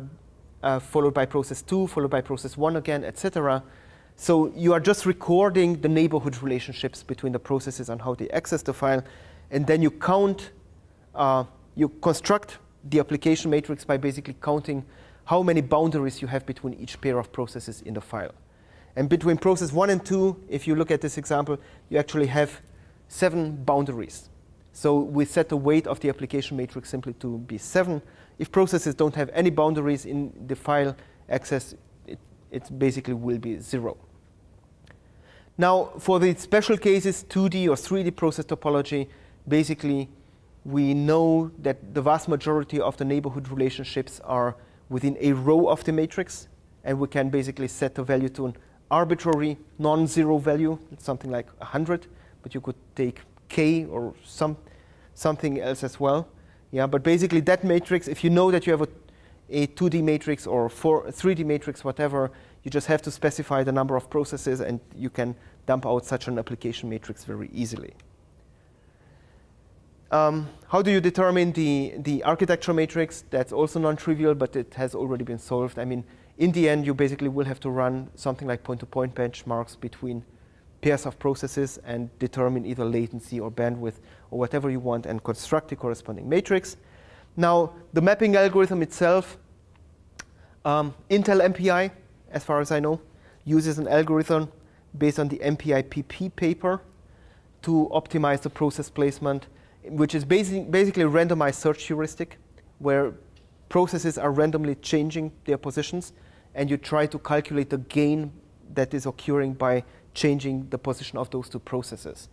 A: uh, followed by process two, followed by process one again, etc. So you are just recording the neighborhood relationships between the processes and how they access the file, and then you count, uh, you construct the application matrix by basically counting how many boundaries you have between each pair of processes in the file. And between process one and two, if you look at this example, you actually have seven boundaries. So we set the weight of the application matrix simply to be seven. If processes don't have any boundaries in the file access, it, it basically will be zero. Now, for the special cases, 2D or 3D process topology, basically, we know that the vast majority of the neighborhood relationships are within a row of the matrix, and we can basically set the value to an arbitrary non-zero value, something like 100, but you could take k or some, something else as well. Yeah, but basically that matrix, if you know that you have a, a 2D matrix or 4, 3D matrix, whatever, you just have to specify the number of processes and you can dump out such an application matrix very easily. Um, how do you determine the, the architecture matrix? That's also non-trivial, but it has already been solved. I mean, in the end, you basically will have to run something like point-to-point -point benchmarks between pairs of processes and determine either latency or bandwidth or whatever you want and construct the corresponding matrix. Now, the mapping algorithm itself, um, Intel MPI, as far as I know, uses an algorithm based on the MPIPP paper to optimize the process placement, which is basic, basically a randomized search heuristic, where processes are randomly changing their positions, and you try to calculate the gain that is occurring by changing the position of those two processes.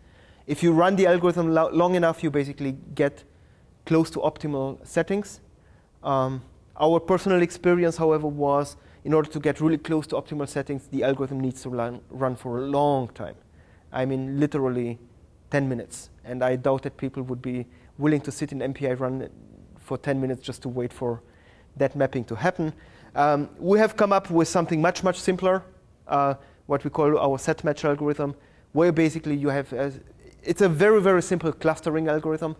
A: If you run the algorithm lo long enough, you basically get close to optimal settings. Um, our personal experience, however, was in order to get really close to optimal settings, the algorithm needs to run, run for a long time. I mean, literally 10 minutes. And I doubt that people would be willing to sit in MPI run for 10 minutes just to wait for that mapping to happen. Um, we have come up with something much, much simpler, uh, what we call our set match algorithm, where basically you have, a, it's a very, very simple clustering algorithm,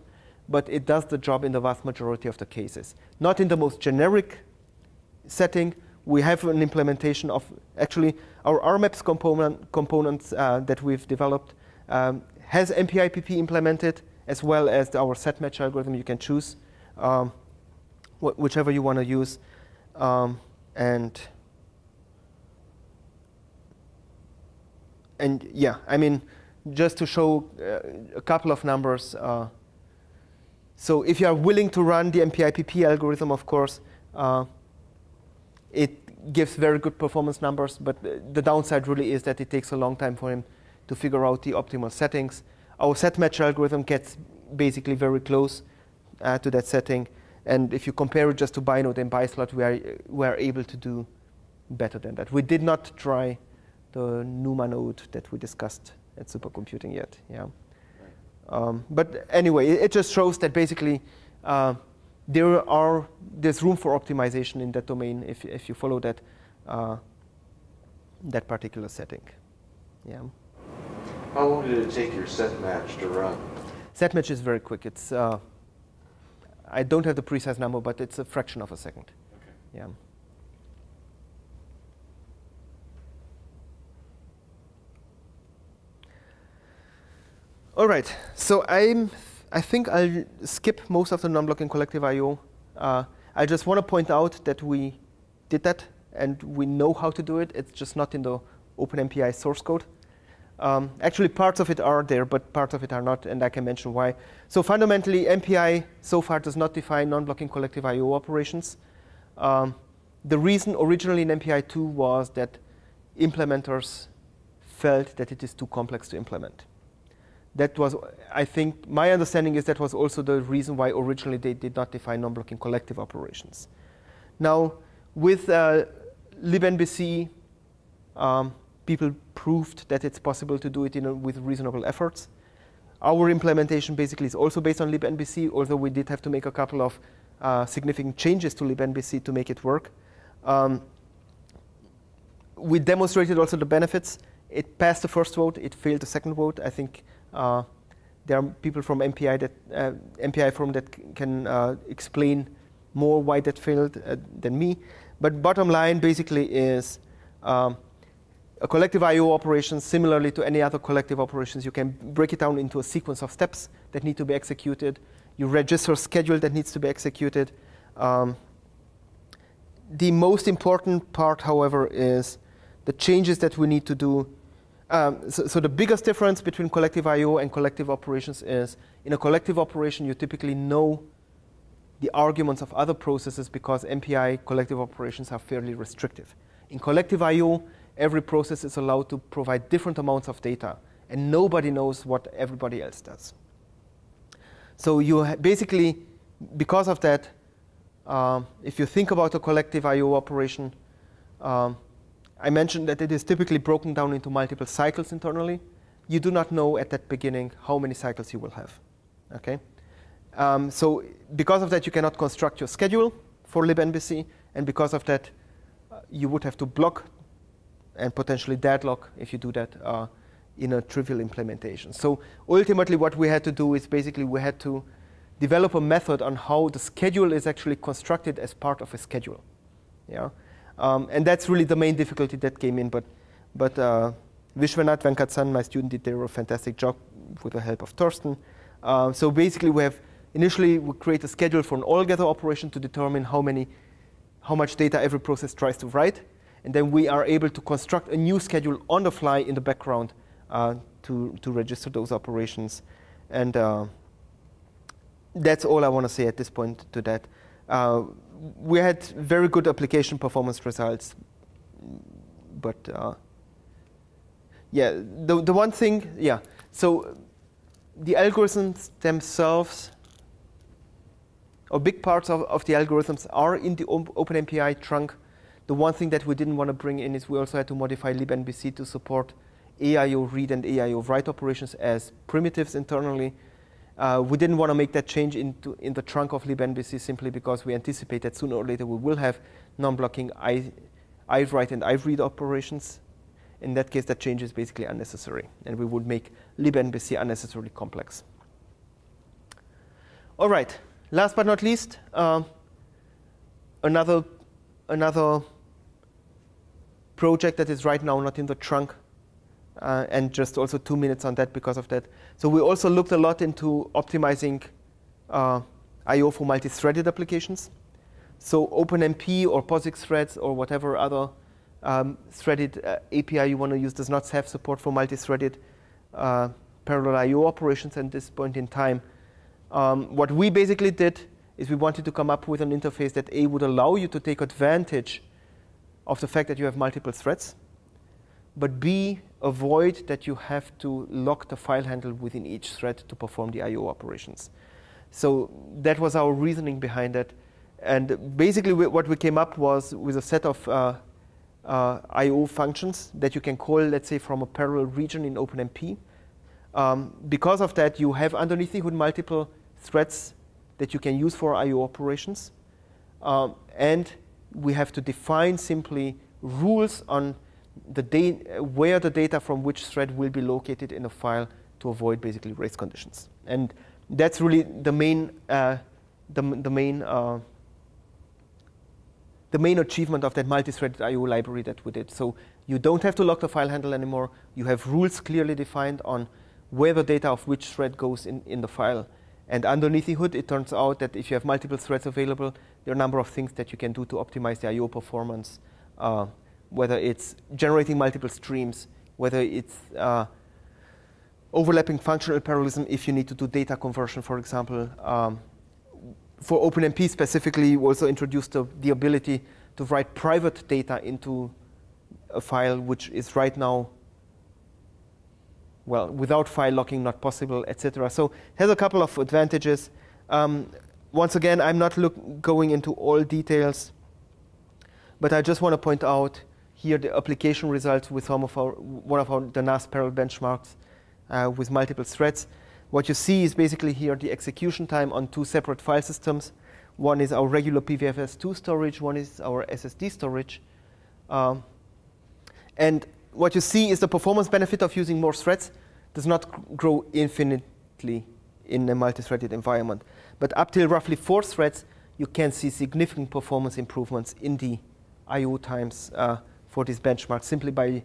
A: but it does the job in the vast majority of the cases. Not in the most generic setting. We have an implementation of, actually, our RMAPS component, components uh, that we've developed um, has MPIPP implemented, as well as our set match algorithm you can choose. Um, wh whichever you want to use. Um, and and yeah, I mean, just to show uh, a couple of numbers. Uh, so if you are willing to run the MPIPP algorithm, of course, uh, it gives very good performance numbers, but the downside really is that it takes a long time for him to figure out the optimal settings. Our set match algorithm gets basically very close uh, to that setting. And if you compare it just to bynode and byslot, we are, we are able to do better than that. We did not try the NUMA node that we discussed at supercomputing yet. Yeah. Um, but anyway, it, it, just shows that basically uh, there are there's room for optimization in that domain if if you follow that uh, that particular setting. Yeah.
B: How long did it take your set match to run?
A: Set match is very quick. It's uh, I don't have the precise number, but it's a fraction of a second. Okay. Yeah. All right. So I'm. I think I'll skip most of the non-blocking collective I/O. Uh, I just want to point out that we did that and we know how to do it. It's just not in the OpenMPI source code. Um, actually, parts of it are there, but parts of it are not, and I can mention why. So fundamentally, MPI so far does not define non-blocking collective I/O operations. Um, the reason originally in MPI 2 was that implementers felt that it is too complex to implement. That was, I think, my understanding is that was also the reason why originally they did not define non-blocking collective operations. Now, with uh, libNBC, um, people proved that it's possible to do it a, with reasonable efforts. Our implementation basically is also based on libNBC, although we did have to make a couple of uh, significant changes to libNBC to make it work. Um, we demonstrated also the benefits. It passed the first vote. It failed the second vote. I think uh, there are people from MPI that uh, MPI forum that can uh, explain more why that failed uh, than me. But bottom line basically is um, a collective I/O operation, similarly to any other collective operations, you can break it down into a sequence of steps that need to be executed. You register a schedule that needs to be executed. Um, the most important part, however, is the changes that we need to do. Um, so, so, the biggest difference between collective I/O and collective operations is, in a collective operation, you typically know the arguments of other processes because MPI collective operations are fairly restrictive. In collective I/O, every process is allowed to provide different amounts of data, and nobody knows what everybody else does. So you basically, because of that, um, if you think about a collective I/O operation, um, I mentioned that it is typically broken down into multiple cycles internally. You do not know at that beginning how many cycles you will have. Okay, um, so because of that, you cannot construct your schedule for libNBC, and because of that, uh, you would have to block and potentially deadlock if you do that uh, in a trivial implementation. So ultimately what we had to do is basically we had to develop a method on how the schedule is actually constructed as part of a schedule. Yeah? Um, and that's really the main difficulty that came in. But, but uh, Vishwanath Venkatesan, my student, did a fantastic job with the help of Thorsten. Uh, so basically we have, initially we create a schedule for an all-gather operation to determine how many, how much data every process tries to write and then we are able to construct a new schedule on the fly in the background uh, to, to register those operations. And uh, that's all I want to say at this point to that. Uh, we had very good application performance results, but uh, yeah, the, the one thing, yeah, so the algorithms themselves, or big parts of, of the algorithms are in the OpenMPI trunk the one thing that we didn't want to bring in is we also had to modify libNBC to support AIO read and AIO write operations as primitives internally. Uh, we didn't want to make that change into in the trunk of libNBC simply because we anticipate that sooner or later we will have non-blocking I, I write and I read operations. In that case, that change is basically unnecessary, and we would make libNBC unnecessarily complex. All right, last but not least, uh, another another project that is right now not in the trunk, uh, and just also two minutes on that because of that. So we also looked a lot into optimizing uh, I/O for multi-threaded applications. So OpenMP or POSIX threads or whatever other um, threaded uh, API you want to use does not have support for multi-threaded uh, parallel I/O operations at this point in time. Um, what we basically did is we wanted to come up with an interface that A would allow you to take advantage of the fact that you have multiple threads, but B, avoid that you have to lock the file handle within each thread to perform the I.O. operations. So that was our reasoning behind that. And basically what we came up was with a set of uh, uh, I.O. functions that you can call, let's say, from a parallel region in OpenMP. Um, because of that, you have underneath the hood multiple threads that you can use for I.O. operations. Um, and we have to define simply rules on the where the data from which thread will be located in a file to avoid basically race conditions. And that's really the main, uh, the, the, main, uh, the main achievement of that multi-threaded I/O library that we did. So you don't have to lock the file handle anymore. You have rules clearly defined on where the data of which thread goes in, in the file. And underneath the hood, it turns out that if you have multiple threads available, there are a number of things that you can do to optimize the I/O performance, uh, whether it's generating multiple streams, whether it's uh, overlapping functional parallelism if you need to do data conversion, for example. Um, for OpenMP specifically, we also introduced the, the ability to write private data into a file which is right now well, without file locking, not possible, etc. So it has a couple of advantages. Um, once again, I'm not look, going into all details, but I just want to point out here the application results with some of our, one of our, the NAS parallel benchmarks uh, with multiple threads. What you see is basically here the execution time on two separate file systems. One is our regular PVFS2 storage, one is our SSD storage. Um, and what you see is the performance benefit of using more threads does not grow infinitely in a multi-threaded environment. But up till roughly four threads, you can see significant performance improvements in the I.O. times uh, for this benchmark simply by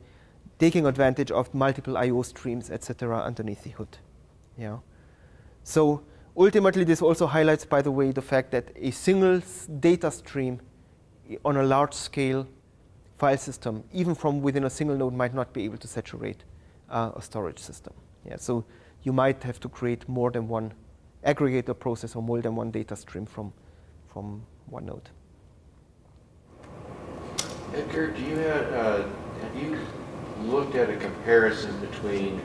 A: taking advantage of multiple I.O. streams, etc., underneath the hood. Yeah. So ultimately, this also highlights, by the way, the fact that a single data stream on a large scale file system, even from within a single node, might not be able to saturate uh, a storage system. Yeah, so you might have to create more than one aggregator process or more than one data stream from, from one node.
B: Edgar, do you have, uh, have you looked at a comparison between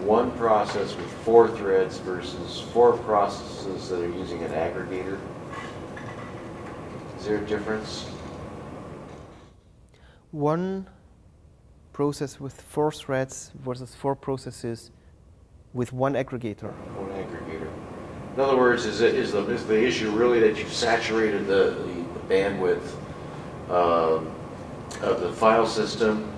B: one process with four threads versus four processes that are using an aggregator? Is there a difference?
A: one process with four threads versus four processes with one aggregator.
B: One aggregator. In other words, is, it, is, the, is the issue really that you've saturated the, the, bandwidth um, of the file system,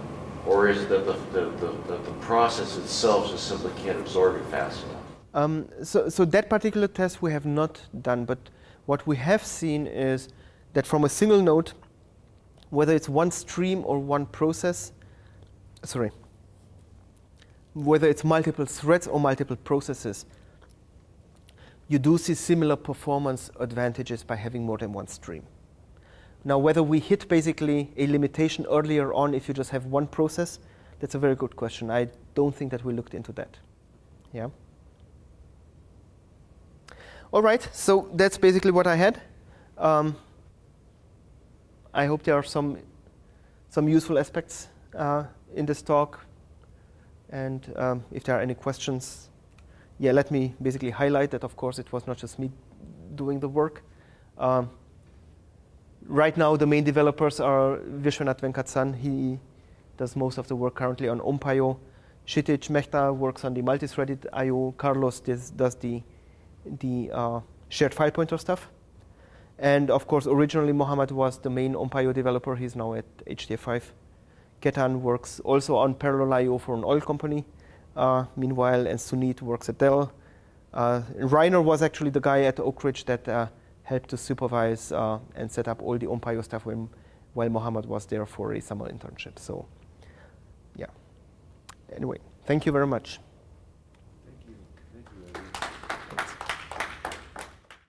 B: or is it that the, the, the, the, process itself just simply can't absorb it fast enough?
A: Um, so, so that particular test we have not done, but what we have seen is that from a single node, whether it's one stream or one process, sorry, whether it's multiple threads or multiple processes, you do see similar performance advantages by having more than one stream. Now, whether we hit basically a limitation earlier on if you just have one process, that's a very good question. I don't think that we looked into that. Yeah. All right, so that's basically what I had. Um, I hope there are some, some useful aspects uh, in this talk. And um, if there are any questions, yeah, let me basically highlight that, of course, it was not just me doing the work. Um, right now, the main developers are Vishwanath Venkatesan. He does most of the work currently on OMPIO. Kshitij Mehta works on the multi-threaded I.O. Carlos does, does the, the uh, shared file pointer stuff. And of course, originally Mohammed was the main OMPIO developer. He's now at HDF5. Ketan works also on parallel I.O. for an oil company. Uh, meanwhile, and Sunit works at Dell. Uh, Rainer was actually the guy at Oak Ridge that uh, helped to supervise and set up all the OMPIO stuff when, while Mohammed was there for a summer internship. So, yeah. Anyway, thank you very much.